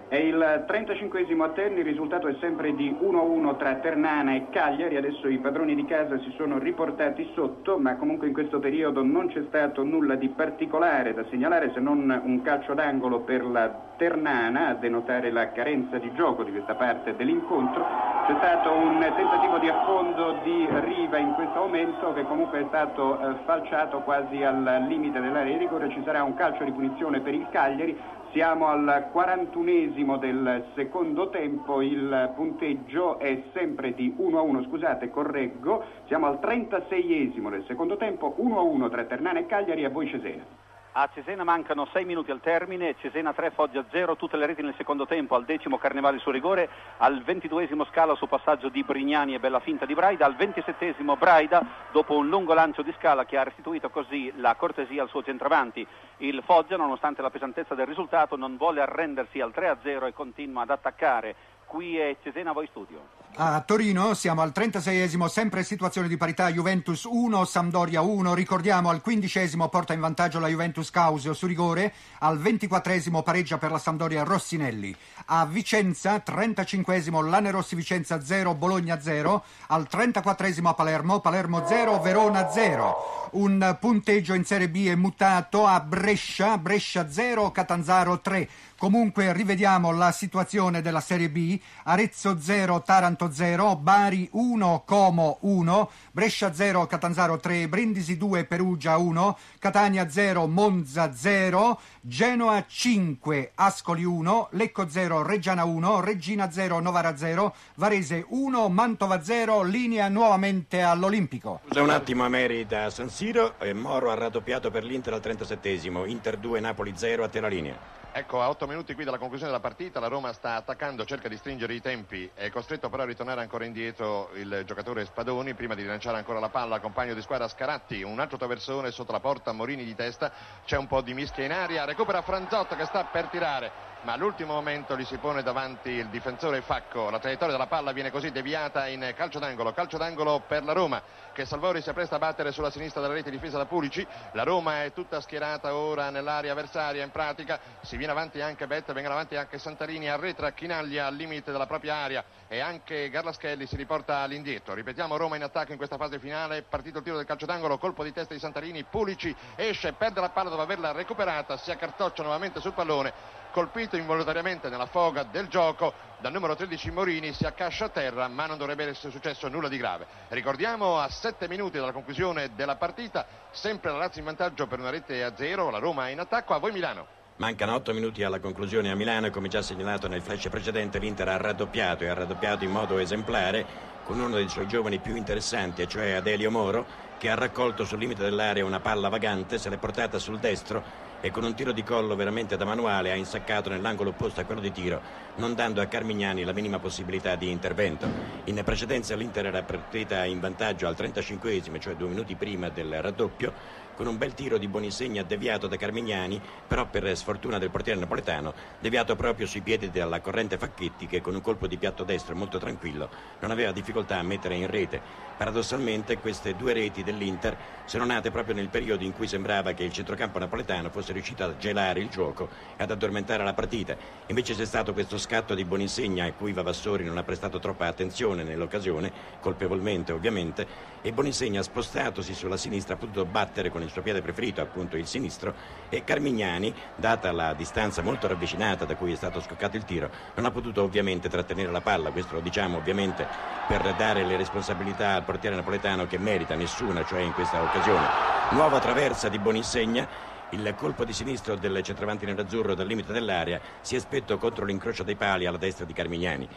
È il 35esimo a Terni, il risultato è sempre di 1-1 tra Ternana e Cagliari, adesso i padroni di casa si sono riportati sotto, ma comunque in questo periodo non c'è stato nulla di particolare da segnalare se non un calcio d'angolo per la Ternana a denotare la carenza di gioco di questa parte dell'incontro. C'è stato un tentativo di affondo di Riva in questo momento che comunque è stato eh, falciato quasi al limite dell'area di rigore, ci sarà un calcio di punizione per il Cagliari, siamo al 41esimo del secondo tempo, il punteggio è sempre di 1-1, scusate, correggo, siamo al 36esimo del secondo tempo, 1-1 tra Ternana e Cagliari, a voi Cesena. A Cesena mancano 6 minuti al termine, Cesena 3, Foggia 0, tutte le reti nel secondo tempo, al decimo Carnevale su rigore, al ventiduesimo scala su passaggio di Brignani e bella finta di Braida, al ventisettesimo Braida dopo un lungo lancio di scala che ha restituito così la cortesia al suo centravanti. Il Foggia, nonostante la pesantezza del risultato, non vuole arrendersi al 3-0 e continua ad attaccare. Qui è Cesena, voi studio. A Torino siamo al 36esimo, sempre situazione di parità, Juventus 1, Sampdoria 1, ricordiamo al 15esimo porta in vantaggio la Juventus Causio su rigore, al 24esimo pareggia per la Sampdoria Rossinelli. A Vicenza, 35esimo, Lane Rossi Vicenza 0, Bologna 0, al 34esimo a Palermo, Palermo 0, Verona 0. Un punteggio in Serie B è mutato a Brescia, Brescia 0, Catanzaro 3. Comunque rivediamo la situazione della Serie B, Arezzo 0, Taranto 0, Bari 1, Como 1, Brescia 0, Catanzaro 3, Brindisi 2, Perugia 1, Catania 0, Monza 0, Genoa 5, Ascoli 1, Lecco 0, Reggiana 1, Regina 0, Novara 0, Varese 1, Mantova 0, linea nuovamente all'Olimpico. Scusa un attimo Ameri da San Siro, e Moro ha raddoppiato per l'Inter al 37esimo, Inter 2, Napoli 0, a te la linea. Ecco, a 8 minuti qui dalla conclusione della partita, la Roma sta attaccando, cerca di stringere i tempi, è costretto però a ritornare ancora indietro il giocatore Spadoni prima di rilanciare ancora la palla al compagno di squadra Scaratti, un altro traversone sotto la porta, Morini di testa, c'è un po' di mischia in aria, recupera Franzotto che sta per tirare, ma all'ultimo momento gli si pone davanti il difensore Facco, la traiettoria della palla viene così deviata in calcio d'angolo, calcio d'angolo per la Roma che Salvori si appresta a battere sulla sinistra della rete difesa da Pulici, la Roma è tutta schierata ora nell'area avversaria in pratica, si viene avanti anche Bette, vengono avanti anche Santarini, arretra Chinaglia al limite della propria area e anche Garlaschelli si riporta all'indietro. Ripetiamo Roma in attacco in questa fase finale, partito il tiro del calcio d'angolo, colpo di testa di Santarini, Pulici esce, perde la palla dopo averla recuperata, si accartoccia nuovamente sul pallone colpito involontariamente nella foga del gioco dal numero 13 Morini si accascia a terra ma non dovrebbe essere successo nulla di grave. Ricordiamo a 7 minuti dalla conclusione della partita sempre la Lazio in vantaggio per una rete a zero la Roma in attacco. A voi Milano. Mancano otto minuti alla conclusione a Milano e come già segnalato nel flash precedente l'Inter ha raddoppiato e ha raddoppiato in modo esemplare con uno dei suoi giovani più interessanti, cioè Adelio Moro, che ha raccolto sul limite dell'area una palla vagante, se l'è portata sul destro e con un tiro di collo veramente da manuale ha insaccato nell'angolo opposto a quello di tiro, non dando a Carmignani la minima possibilità di intervento. In precedenza l'Inter era partita in vantaggio al 35esimo, cioè due minuti prima del raddoppio, con un bel tiro di Bonisegna deviato da Carmignani, però per sfortuna del portiere napoletano, deviato proprio sui piedi della corrente Facchetti che con un colpo di piatto destro molto tranquillo non aveva difficoltà a mettere in rete. Paradossalmente queste due reti dell'Inter sono nate proprio nel periodo in cui sembrava che il centrocampo napoletano fosse riuscito a gelare il gioco e ad addormentare la partita. Invece c'è stato questo scatto di Bonisegna a cui Vavassori non ha prestato troppa attenzione nell'occasione, colpevolmente ovviamente, e Bonisegna spostatosi sulla sinistra ha potuto battere con il suo piede preferito, appunto il sinistro, e Carmignani, data la distanza molto ravvicinata da cui è stato scoccato il tiro, non ha potuto ovviamente trattenere la palla, questo lo diciamo ovviamente per dare le responsabilità al portiere napoletano che merita nessuna, cioè in questa occasione. Nuova traversa di Bonisegna, il colpo di sinistro del centravanti nerazzurro dal limite dell'area si è spetto contro l'incrocio dei pali alla destra di Carmignani.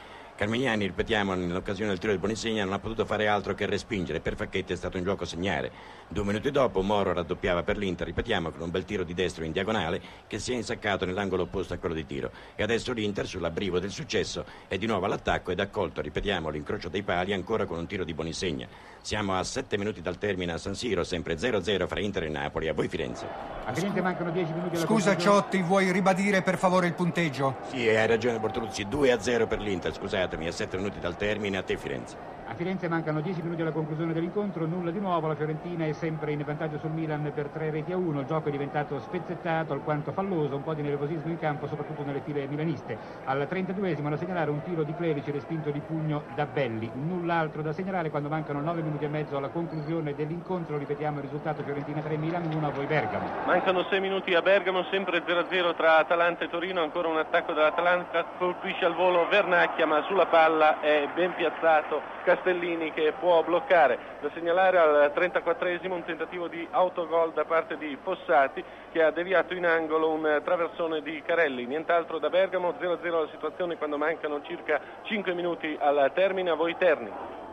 Carmignani, ripetiamo, nell'occasione del tiro del Bonisegna non ha potuto fare altro che respingere. Per Facchetti è stato un gioco segnare. Due minuti dopo Moro raddoppiava per l'Inter, ripetiamo, con un bel tiro di destro in diagonale che si è insaccato nell'angolo opposto a quello di tiro. E adesso l'Inter, sull'abrivo del successo, è di nuovo all'attacco ed ha colto, ripetiamo, l'incrocio dei pali ancora con un tiro di Bonisegna. Siamo a sette minuti dal termine a San Siro, sempre 0-0 fra Inter e Napoli. A voi Firenze. A Firenze mancano 10 minuti alla Scusa conclusione. Ciotti, vuoi ribadire per favore il punteggio? Sì, hai ragione Bortoluzzi, 2-0 per l'Inter, scusatemi, a sette minuti dal termine a te Firenze. A Firenze mancano 10 minuti alla conclusione dell'incontro, nulla di nuovo, la Fiorentina è sempre in vantaggio sul Milan per 3 reti a 1, il gioco è diventato spezzettato, alquanto falloso, un po' di nervosismo in campo, soprattutto nelle file milaniste. Al 32esimo da segnalare un tiro di Clerici respinto di pugno da Belli, null'altro da segnalare quando mancano 9 minuti e mezzo alla conclusione dell'incontro, ripetiamo il risultato Fiorentina 3, Milan 1, a voi Bergamo. Mancano 6 minuti a Bergamo, sempre 0-0 tra Atalanta e Torino, ancora un attacco dell'Atalanta, colpisce al volo Vernacchia ma sulla palla è ben piazzato Castellini che può bloccare. Da segnalare al 34esimo un tentativo di autogol da parte di Fossati che ha deviato in angolo un traversone di Carelli. Nient'altro da Bergamo, 0-0 la situazione quando mancano circa 5 minuti al termine, a voi Terni.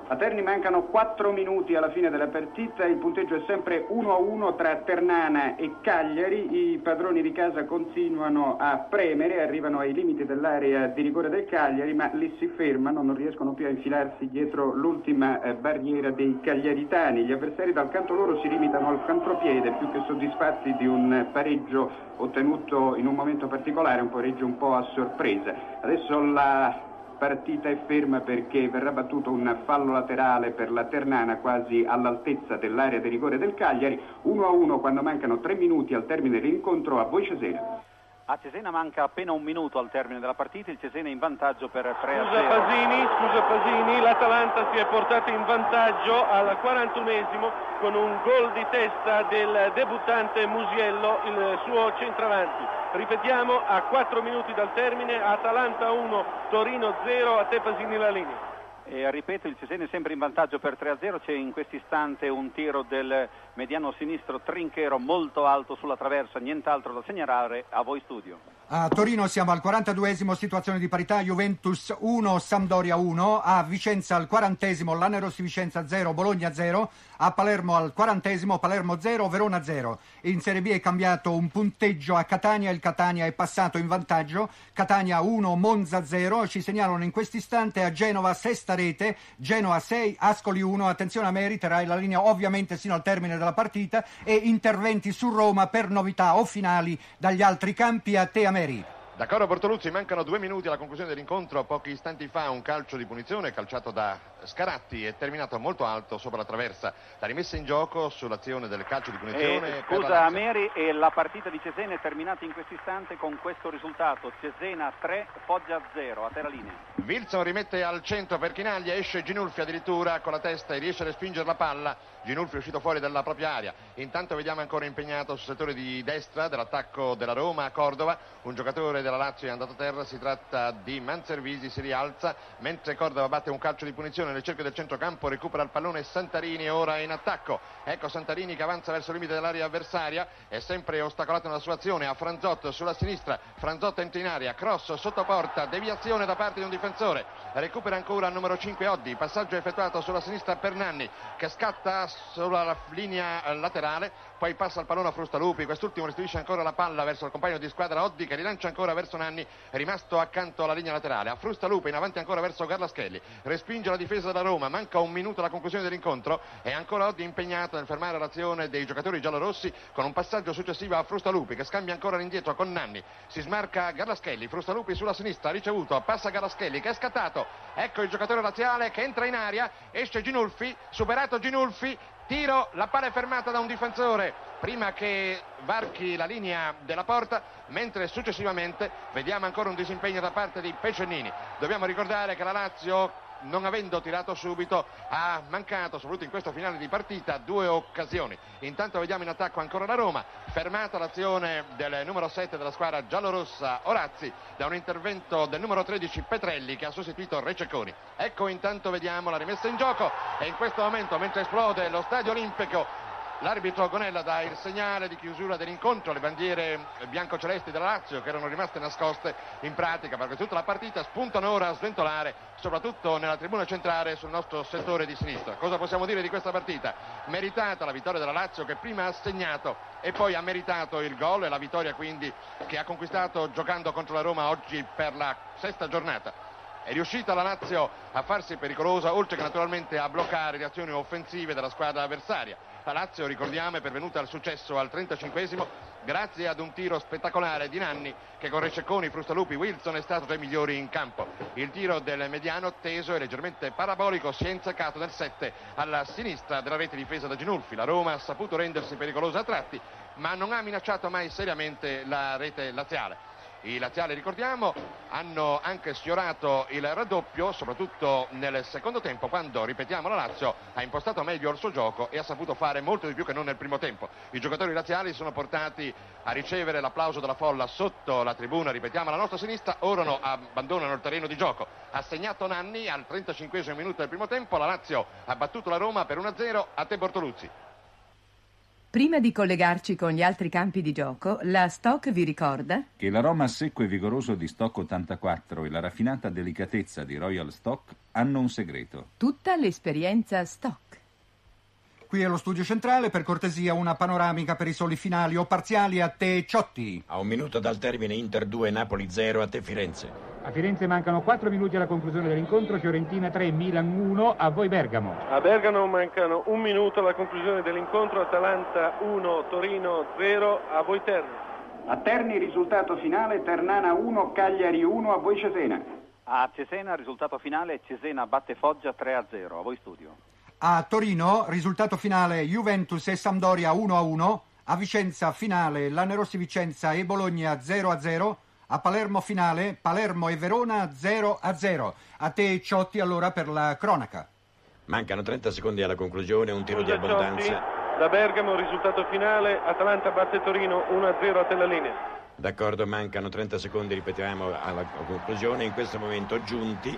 A Terni mancano 4 minuti alla fine della partita, il punteggio è sempre 1-1 tra Ternana e Cagliari, i padroni di casa continuano a premere, arrivano ai limiti dell'area di rigore del Cagliari, ma lì si fermano, non riescono più a infilarsi dietro l'ultima eh, barriera dei cagliaritani. Gli avversari dal canto loro si limitano al contropiede, più che soddisfatti di un pareggio ottenuto in un momento particolare, un pareggio un po' a sorpresa. Adesso la partita è ferma perché verrà battuto un fallo laterale per la Ternana quasi all'altezza dell'area di rigore del Cagliari, 1-1 quando mancano 3 minuti al termine dell'incontro a voi Cesena. A Cesena manca appena un minuto al termine della partita, il Cesena è in vantaggio per 3 a Scusa 0. Pasini, scusa Pasini, l'Atalanta si è portata in vantaggio al 41esimo con un gol di testa del debuttante Musiello, il suo centravanti. Ripetiamo, a 4 minuti dal termine, Atalanta 1, Torino 0, a te Pasini la linea. E ripeto, il Cesena è sempre in vantaggio per 3 a 0, c'è in questo istante un tiro del mediano sinistro Trinchero molto alto sulla traversa, nient'altro da segnalare a voi studio. A Torino siamo al 42esimo, situazione di parità, Juventus 1, Sampdoria 1, a Vicenza al 40esimo, Lanerossi Vicenza 0, Bologna 0, a Palermo al 40esimo, Palermo 0, Verona 0. In Serie B è cambiato un punteggio a Catania, il Catania è passato in vantaggio, Catania 1, Monza 0, ci segnalano in questo istante a Genova sesta rete, Genoa 6, Ascoli 1, attenzione a meriterai la linea ovviamente sino al termine della partita e interventi su Roma per novità o finali dagli altri campi a te Ameri. D'accordo Bortoluzzi, mancano due minuti alla conclusione dell'incontro. Pochi istanti fa un calcio di punizione calciato da Scaratti è terminato molto alto sopra la traversa. La rimessa in gioco sull'azione del calcio di punizione. Eh, scusa Ameri, e la partita di Cesena è terminata in questo istante con questo risultato. Cesena 3, Foggia 0, a terra linea. Wilson rimette al centro per Chinaglia, esce Ginulfi addirittura con la testa e riesce a respingere la palla. Ginulfi è uscito fuori dalla propria area. Intanto vediamo ancora impegnato sul settore di destra dell'attacco della Roma a Cordova, un giocatore della Lazio è andato a terra, si tratta di Manservisi, si rialza, mentre Cordova batte un calcio di punizione nel cerchio del centrocampo, recupera il pallone Santarini ora in attacco. Ecco Santarini che avanza verso il limite dell'area avversaria, è sempre ostacolato nella sua azione, a Franzotto sulla sinistra, Franzotto entra in aria, cross sotto porta, deviazione da parte di un difensore, recupera ancora il numero 5 Oddi, passaggio effettuato sulla sinistra per Nanni che scatta sulla linea laterale, poi passa il pallone a Frustalupi, quest'ultimo restituisce ancora la palla verso il compagno di squadra Oddi che rilancia ancora verso Nanni, rimasto accanto alla linea laterale, a Frustalupi in avanti ancora verso Garlaschelli, respinge la difesa della Roma, manca un minuto alla conclusione dell'incontro. E ancora Oddi impegnato nel fermare l'azione dei giocatori giallorossi con un passaggio successivo a Frustalupi che scambia ancora all'indietro con Nanni, si smarca Garlaschelli, Frustalupi sulla sinistra, ricevuto, passa Garlaschelli che è scattato, ecco il giocatore laziale che entra in aria, esce Ginulfi, superato Ginulfi, tiro, la palla è fermata da un difensore prima che varchi la linea della porta, mentre successivamente vediamo ancora un disimpegno da parte di Pecennini. Dobbiamo ricordare che la Lazio non avendo tirato subito ha mancato soprattutto in questo finale di partita due occasioni. Intanto vediamo in attacco ancora la Roma. Fermata l'azione del numero 7 della squadra giallorossa Orazzi da un intervento del numero 13 Petrelli che ha sostituito Rececconi ecco intanto vediamo la rimessa in gioco. E in questo momento mentre esplode lo stadio olimpico L'arbitro Gonella dà il segnale di chiusura dell'incontro, le bandiere bianco-celesti della Lazio che erano rimaste nascoste in pratica perché tutta la partita spuntano ora a sventolare, soprattutto nella tribuna centrale sul nostro settore di sinistra. Cosa possiamo dire di questa partita? Meritata la vittoria della Lazio che prima ha segnato e poi ha meritato il gol e la vittoria quindi che ha conquistato giocando contro la Roma oggi per la sesta giornata è riuscita la Lazio a farsi pericolosa oltre che naturalmente a bloccare le azioni offensive della squadra avversaria. La Lazio, ricordiamo, è pervenuta al successo al 35esimo grazie ad un tiro spettacolare di Nanni che con Rececconi, Frustalupi, Wilson è stato tra i migliori in campo. Il tiro del mediano teso e leggermente parabolico si è insaccato nel 7 alla sinistra della rete difesa da Ginulfi. La Roma ha saputo rendersi pericolosa a tratti ma non ha minacciato mai seriamente la rete laziale. I laziali, ricordiamo, hanno anche sfiorato il raddoppio, soprattutto nel secondo tempo, quando, ripetiamo, la Lazio ha impostato meglio il suo gioco e ha saputo fare molto di più che non nel primo tempo. I giocatori laziali sono portati a ricevere l'applauso della folla sotto la tribuna, ripetiamo, alla nostra sinistra, ora abbandonano il terreno di gioco. Ha segnato Nanni al 35 minuto del primo tempo, la Lazio ha battuto la Roma per 1-0 a te Bortoluzzi. Prima di collegarci con gli altri campi di gioco, la Stock vi ricorda che l'aroma secco e vigoroso di Stock 84 e la raffinata delicatezza di Royal Stock hanno un segreto. Tutta l'esperienza Stock. Qui è lo studio centrale, per cortesia una panoramica per i soli finali o parziali a te Ciotti. A un minuto dal termine Inter 2, Napoli 0, a te Firenze. A Firenze mancano 4 minuti alla conclusione dell'incontro, Fiorentina 3, Milan 1, a voi Bergamo. A Bergamo mancano un minuto alla conclusione dell'incontro, Atalanta 1, Torino 0, a voi Terni. A Terni risultato finale Ternana 1, Cagliari 1, a voi Cesena. A Cesena risultato finale Cesena batte Foggia 3 a 0, a voi studio. A Torino, risultato finale Juventus e Sampdoria 1-1. A Vicenza, finale Lanerossi Vicenza e Bologna 0-0. A Palermo, finale Palermo e Verona 0-0. A te, Ciotti, allora per la cronaca. Mancano 30 secondi alla conclusione, un tiro di abbondanza. Da Bergamo risultato finale, Atalanta batte Torino 1-0 a te la linea. D'accordo, mancano 30 secondi, ripetiamo alla conclusione. In questo momento Giunti,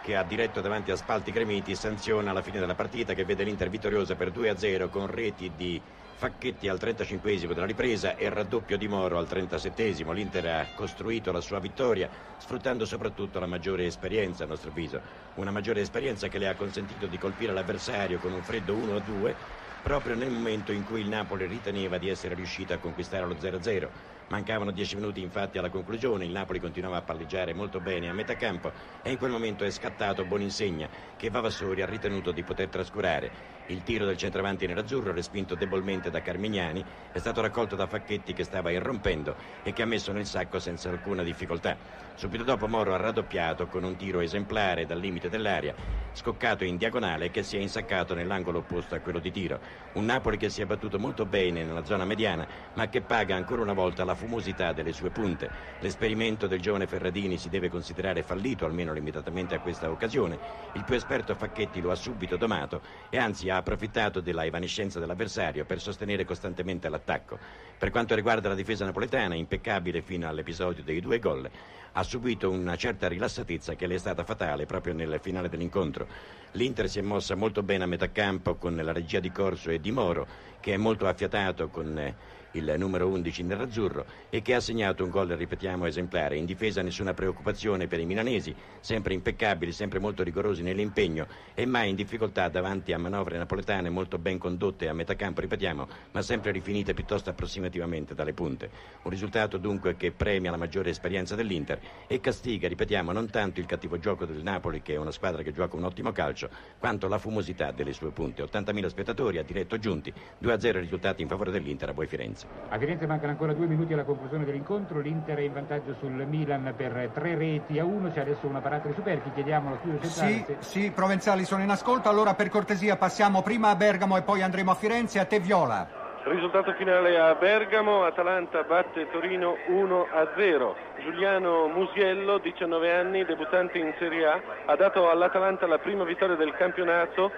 che ha diretto davanti a Spalti Cremiti, sanziona alla fine della partita che vede l'Inter vittoriosa per 2-0 con reti di Facchetti al 35 della ripresa e il raddoppio di Moro al 37 L'Inter ha costruito la sua vittoria sfruttando soprattutto la maggiore esperienza, a nostro avviso. Una maggiore esperienza che le ha consentito di colpire l'avversario con un freddo 1-2 proprio nel momento in cui il Napoli riteneva di essere riuscito a conquistare lo 0-0. Mancavano 10 minuti infatti alla conclusione, il Napoli continuava a palleggiare molto bene a metà campo e in quel momento è scattato Boninsegna che Vavassori ha ritenuto di poter trascurare. Il tiro del centravanti nerazzurro, respinto debolmente da Carmignani, è stato raccolto da Facchetti che stava irrompendo e che ha messo nel sacco senza alcuna difficoltà. Subito dopo Moro ha raddoppiato con un tiro esemplare dal limite dell'aria, scoccato in diagonale che si è insaccato nell'angolo opposto a quello di tiro. Un Napoli che si è battuto molto bene nella zona mediana, ma che paga ancora una volta la fumosità delle sue punte. L'esperimento del giovane Ferradini si deve considerare fallito, almeno limitatamente a questa occasione. Il più esperto Facchetti lo ha subito domato e anzi ha approfittato della evanescenza dell'avversario per sostenere costantemente l'attacco. Per quanto riguarda la difesa napoletana, impeccabile fino all'episodio dei due gol, ha subito una certa rilassatezza che le è stata fatale proprio nel finale dell'incontro. L'Inter si è mossa molto bene a metà campo con la regia di Corso e di Moro, che è molto affiatato con eh, il numero 11 nerazzurro e che ha segnato un gol, ripetiamo, esemplare. In difesa nessuna preoccupazione per i milanesi, sempre impeccabili, sempre molto rigorosi nell'impegno e mai in difficoltà davanti a manovre napoletane molto ben condotte a metà campo, ripetiamo, ma sempre rifinite piuttosto approssimativamente dalle punte. Un risultato dunque che premia la maggiore esperienza dell'Inter e castiga, ripetiamo, non tanto il cattivo gioco del Napoli, che è una squadra che gioca un ottimo calcio, quanto la fumosità delle sue punte. 80.000 spettatori a diretto giunti, 2-0 risultati in favore dell'Inter a voi Firenze. A Firenze mancano ancora due minuti alla conclusione dell'incontro, l'Inter è in vantaggio sul Milan per tre reti a uno, c'è adesso una parata di Superchi, chiediamo allo studio centrale. Sì, sì, Provenzali sono in ascolto, allora per cortesia passiamo prima a Bergamo e poi andremo a Firenze, a te Viola. Risultato finale a Bergamo, Atalanta batte Torino 1 a 0. Giuliano Musiello, 19 anni, debuttante in Serie A, ha dato all'Atalanta la prima vittoria del campionato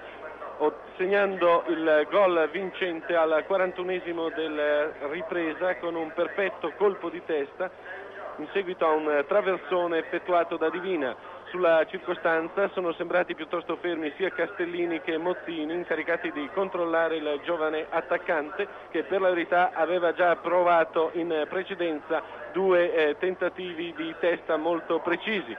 segnando il gol vincente al 41esimo della ripresa con un perfetto colpo di testa in seguito a un traversone effettuato da Divina. Sulla circostanza sono sembrati piuttosto fermi sia Castellini che Mozzini, incaricati di controllare il giovane attaccante che per la verità aveva già provato in precedenza due eh, tentativi di testa molto precisi.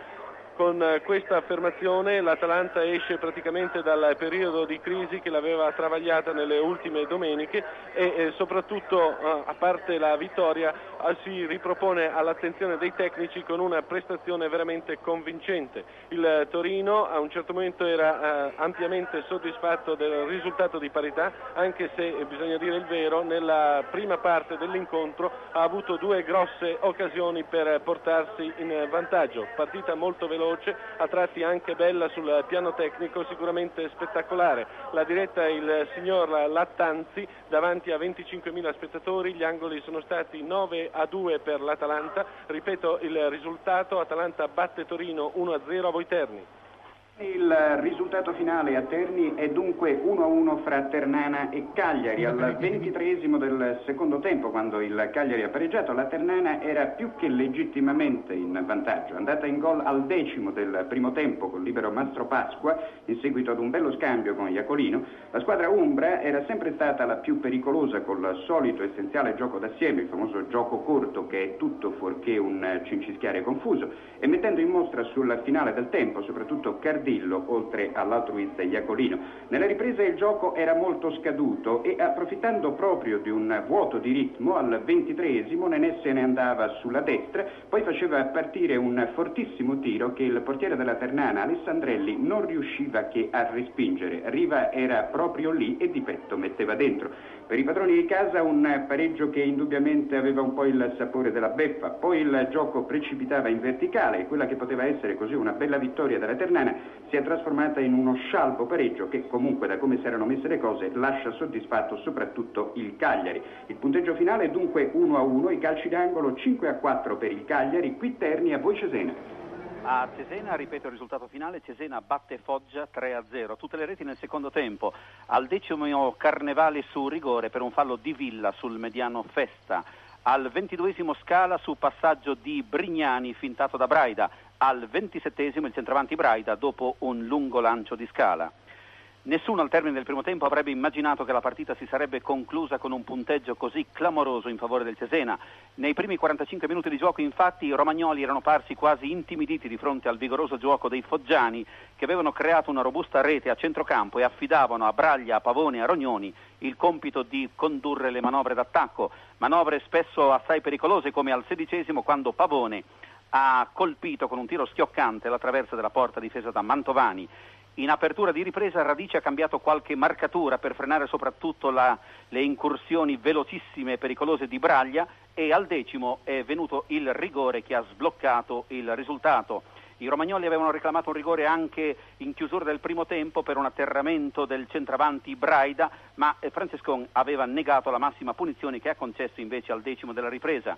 Con eh, questa affermazione l'Atalanta esce praticamente dal periodo di crisi che l'aveva travagliata nelle ultime domeniche e eh, soprattutto eh, a parte la vittoria si ripropone all'attenzione dei tecnici con una prestazione veramente convincente. Il Torino a un certo momento era ampiamente soddisfatto del risultato di parità anche se bisogna dire il vero nella prima parte dell'incontro ha avuto due grosse occasioni per portarsi in vantaggio. Partita molto veloce veloce, a tratti anche bella sul piano tecnico, sicuramente spettacolare. La diretta il signor Lattanzi davanti a 25.000 spettatori, gli angoli sono stati 9 a 2 per l'Atalanta, ripeto il risultato, Atalanta batte Torino 1 a 0 a Voiterni. Il risultato finale a Terni è dunque 1-1 fra Ternana e Cagliari. Al ventitreesimo del secondo tempo, quando il Cagliari ha pareggiato, la Ternana era più che legittimamente in vantaggio. Andata in gol al decimo del primo tempo col libero Mastro Pasqua, in seguito ad un bello scambio con Iacolino, la squadra Umbra era sempre stata la più pericolosa col solito essenziale gioco d'assieme, il famoso gioco corto che è tutto fuorché un cincischiare confuso, e mettendo in mostra sul finale del tempo, soprattutto Cardini, Cardillo, oltre all'altruista Iacolino. Nella ripresa il gioco era molto scaduto e approfittando proprio di un vuoto di ritmo, al ventitreesimo Nenè se ne andava sulla destra, poi faceva partire un fortissimo tiro che il portiere della Ternana, Alessandrelli, non riusciva che a respingere. Riva era proprio lì e di petto metteva dentro. Per i padroni di casa un pareggio che indubbiamente aveva un po' il sapore della beffa, poi il gioco precipitava in verticale e quella che poteva essere così una bella vittoria della Ternana si è trasformata in uno scialbo pareggio che comunque da come si erano messe le cose lascia soddisfatto soprattutto il Cagliari. Il punteggio finale è dunque 1 a 1, i calci d'angolo 5 a 4 per il Cagliari, qui Terni a voi Cesena. A Cesena, ripeto il risultato finale, Cesena batte Foggia 3-0, tutte le reti nel secondo tempo, al decimo Carnevale su rigore per un fallo di Villa sul mediano Festa, al ventiduesimo Scala su passaggio di Brignani fintato da Braida, al ventisettesimo il centravanti Braida dopo un lungo lancio di Scala. Nessuno al termine del primo tempo avrebbe immaginato che la partita si sarebbe conclusa con un punteggio così clamoroso in favore del Cesena. Nei primi 45 minuti di gioco infatti i romagnoli erano parsi quasi intimiditi di fronte al vigoroso gioco dei foggiani che avevano creato una robusta rete a centrocampo e affidavano a Braglia, a Pavone e a Rognoni il compito di condurre le manovre d'attacco, manovre spesso assai pericolose come al sedicesimo quando Pavone ha colpito con un tiro schioccante la traversa della porta difesa da Mantovani in apertura di ripresa Radice ha cambiato qualche marcatura per frenare soprattutto la, le incursioni velocissime e pericolose di Braglia e al decimo è venuto il rigore che ha sbloccato il risultato. I romagnoli avevano reclamato un rigore anche in chiusura del primo tempo per un atterramento del centravanti Braida, ma Francescon aveva negato la massima punizione che ha concesso invece al decimo della ripresa.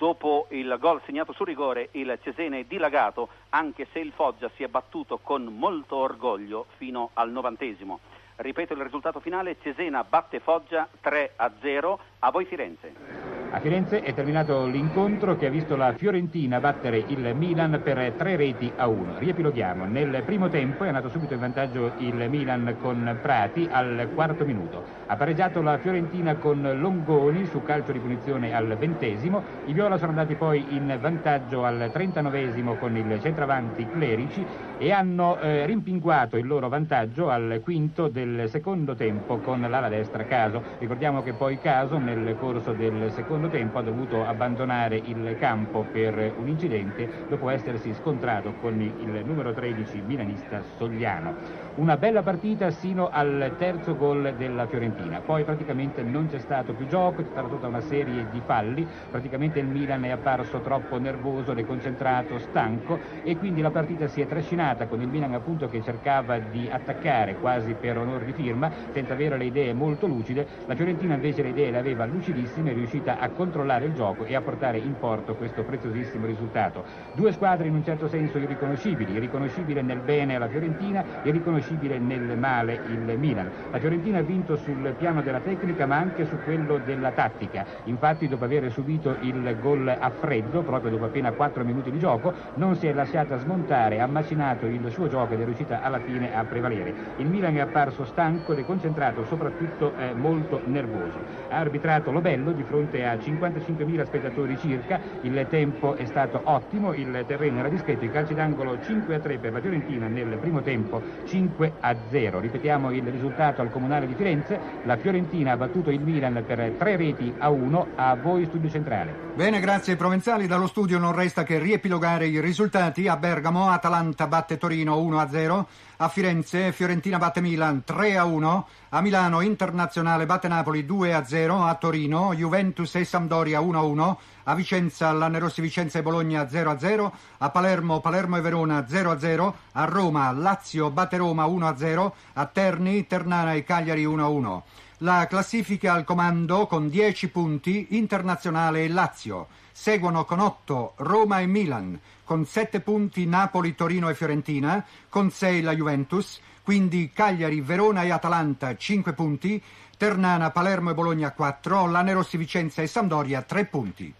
Dopo il gol segnato su rigore il Cesena è dilagato anche se il Foggia si è battuto con molto orgoglio fino al novantesimo. Ripeto il risultato finale, Cesena batte Foggia 3 a 0, a voi Firenze. A Firenze è terminato l'incontro che ha visto la Fiorentina battere il Milan per tre reti a uno. Riepiloghiamo. Nel primo tempo è andato subito in vantaggio il Milan con Prati al quarto minuto. Ha pareggiato la Fiorentina con Longoni su calcio di punizione al ventesimo. I Viola sono andati poi in vantaggio al trentanovesimo con il centravanti Clerici e hanno eh, rimpinguato il loro vantaggio al quinto del secondo tempo con l'ala destra Caso. Ricordiamo che poi Caso nel corso del secondo secondo tempo ha dovuto abbandonare il campo per un incidente dopo essersi scontrato con il numero 13 milanista Sogliano. Una bella partita sino al terzo gol della Fiorentina, poi praticamente non c'è stato più gioco, c'è stata tutta una serie di falli, praticamente il Milan è apparso troppo nervoso, deconcentrato, stanco e quindi la partita si è trascinata con il Milan appunto che cercava di attaccare quasi per onore di firma senza avere le idee molto lucide, la Fiorentina invece le idee le aveva lucidissime, è riuscita a controllare il gioco e a portare in porto questo preziosissimo risultato. Due squadre in un certo senso irriconoscibili, irriconoscibile nel bene la Fiorentina, irriconoscibile nel male il Milan. La Fiorentina ha vinto sul piano della tecnica ma anche su quello della tattica, infatti dopo aver subito il gol a freddo, proprio dopo appena 4 minuti di gioco, non si è lasciata smontare, ha macinato il suo gioco ed è riuscita alla fine a prevalere. Il Milan è apparso stanco, deconcentrato, soprattutto eh, molto nervoso. Ha arbitrato Lobello di fronte a 55.000 spettatori circa, il tempo è stato ottimo, il terreno era discreto, i calci d'angolo 5 a 3 per la Fiorentina nel primo tempo, 5 a 0. Ripetiamo il risultato al Comunale di Firenze, la Fiorentina ha battuto il Milan per 3 reti a 1, a voi studio centrale. Bene, grazie Provenzali, dallo studio non resta che riepilogare i risultati, a Bergamo Atalanta batte Torino 1 a 0, a Firenze Fiorentina batte Milan 3 a 1, a Milano Internazionale batte Napoli 2 a 0, a Torino Juventus e Sampdoria 1 a 1, a Vicenza Lannerossi Vicenza e Bologna 0 a 0, a Palermo Palermo e Verona 0 a 0, a Roma Lazio batte Roma 1 a 0, a Terni Ternana e Cagliari 1 a 1. La classifica al comando con 10 punti Internazionale e Lazio. Seguono con 8 Roma e Milan, con 7 punti Napoli, Torino e Fiorentina, con 6 la Juventus, quindi Cagliari, Verona e Atalanta 5 punti, Ternana, Palermo e Bologna 4, Lanerossi, Vicenza e Sampdoria 3 punti.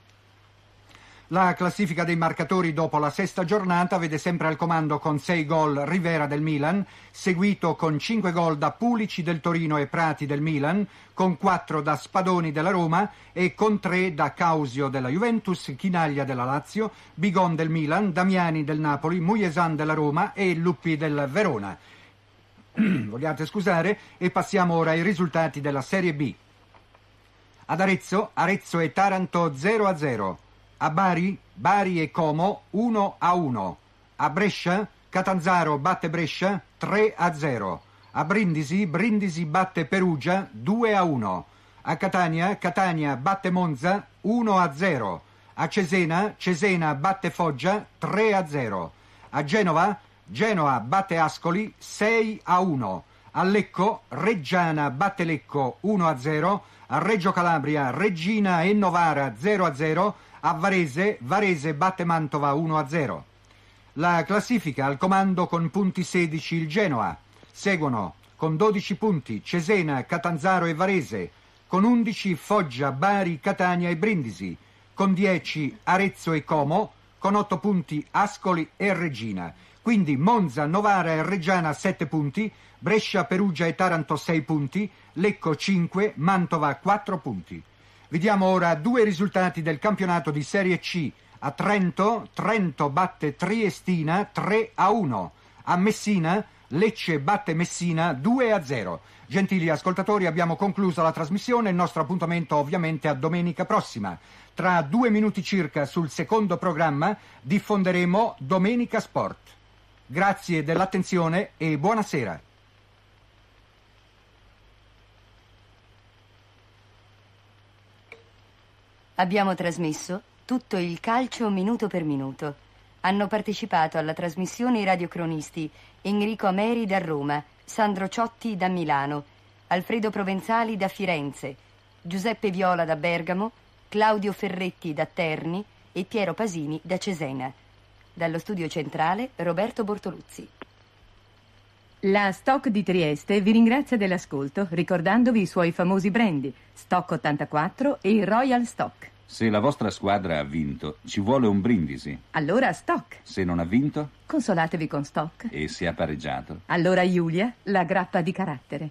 La classifica dei marcatori dopo la sesta giornata vede sempre al comando con 6 gol Rivera del Milan, seguito con 5 gol da Pulici del Torino e Prati del Milan, con 4 da Spadoni della Roma e con 3 da Causio della Juventus, Chinaglia della Lazio, Bigon del Milan, Damiani del Napoli, Muyesan della Roma e Luppi del Verona. Vogliate scusare e passiamo ora ai risultati della Serie B. Ad Arezzo, Arezzo e Taranto 0 a 0. A Bari, Bari e Como 1 a 1. A Brescia, Catanzaro batte Brescia 3 a 0. A Brindisi, Brindisi batte Perugia 2 a 1. A Catania, Catania batte Monza 1 a 0. A Cesena, Cesena batte Foggia 3 a 0. A Genova, Genova batte Ascoli 6 a 1. A Lecco, Reggiana batte Lecco 1 a 0. A Reggio Calabria, Regina e Novara 0 a 0 a Varese, Varese batte Mantova 1-0. La classifica al comando con punti 16 il Genoa. Seguono con 12 punti Cesena, Catanzaro e Varese, con 11 Foggia, Bari, Catania e Brindisi, con 10 Arezzo e Como, con 8 punti Ascoli e Regina. Quindi Monza, Novara e Reggiana 7 punti, Brescia, Perugia e Taranto 6 punti, Lecco 5, Mantova 4 punti. Vediamo ora due risultati del campionato di Serie C. A Trento, Trento batte Triestina 3 a 1. A Messina, Lecce batte Messina 2 a 0. Gentili ascoltatori, abbiamo concluso la trasmissione. Il nostro appuntamento ovviamente a domenica prossima. Tra due minuti circa sul secondo programma diffonderemo Domenica Sport. Grazie dell'attenzione e buonasera. Abbiamo trasmesso tutto il calcio minuto per minuto. Hanno partecipato alla trasmissione i radiocronisti Enrico Ameri da Roma, Sandro Ciotti da Milano, Alfredo Provenzali da Firenze, Giuseppe Viola da Bergamo, Claudio Ferretti da Terni e Piero Pasini da Cesena. Dallo studio centrale Roberto Bortoluzzi. La Stock di Trieste vi ringrazia dell'ascolto, ricordandovi i suoi famosi brandy, Stock 84 e Royal Stock. Se la vostra squadra ha vinto, ci vuole un brindisi. Allora Stock. Se non ha vinto? Consolatevi con Stock. E se ha pareggiato? Allora Giulia, la grappa di carattere.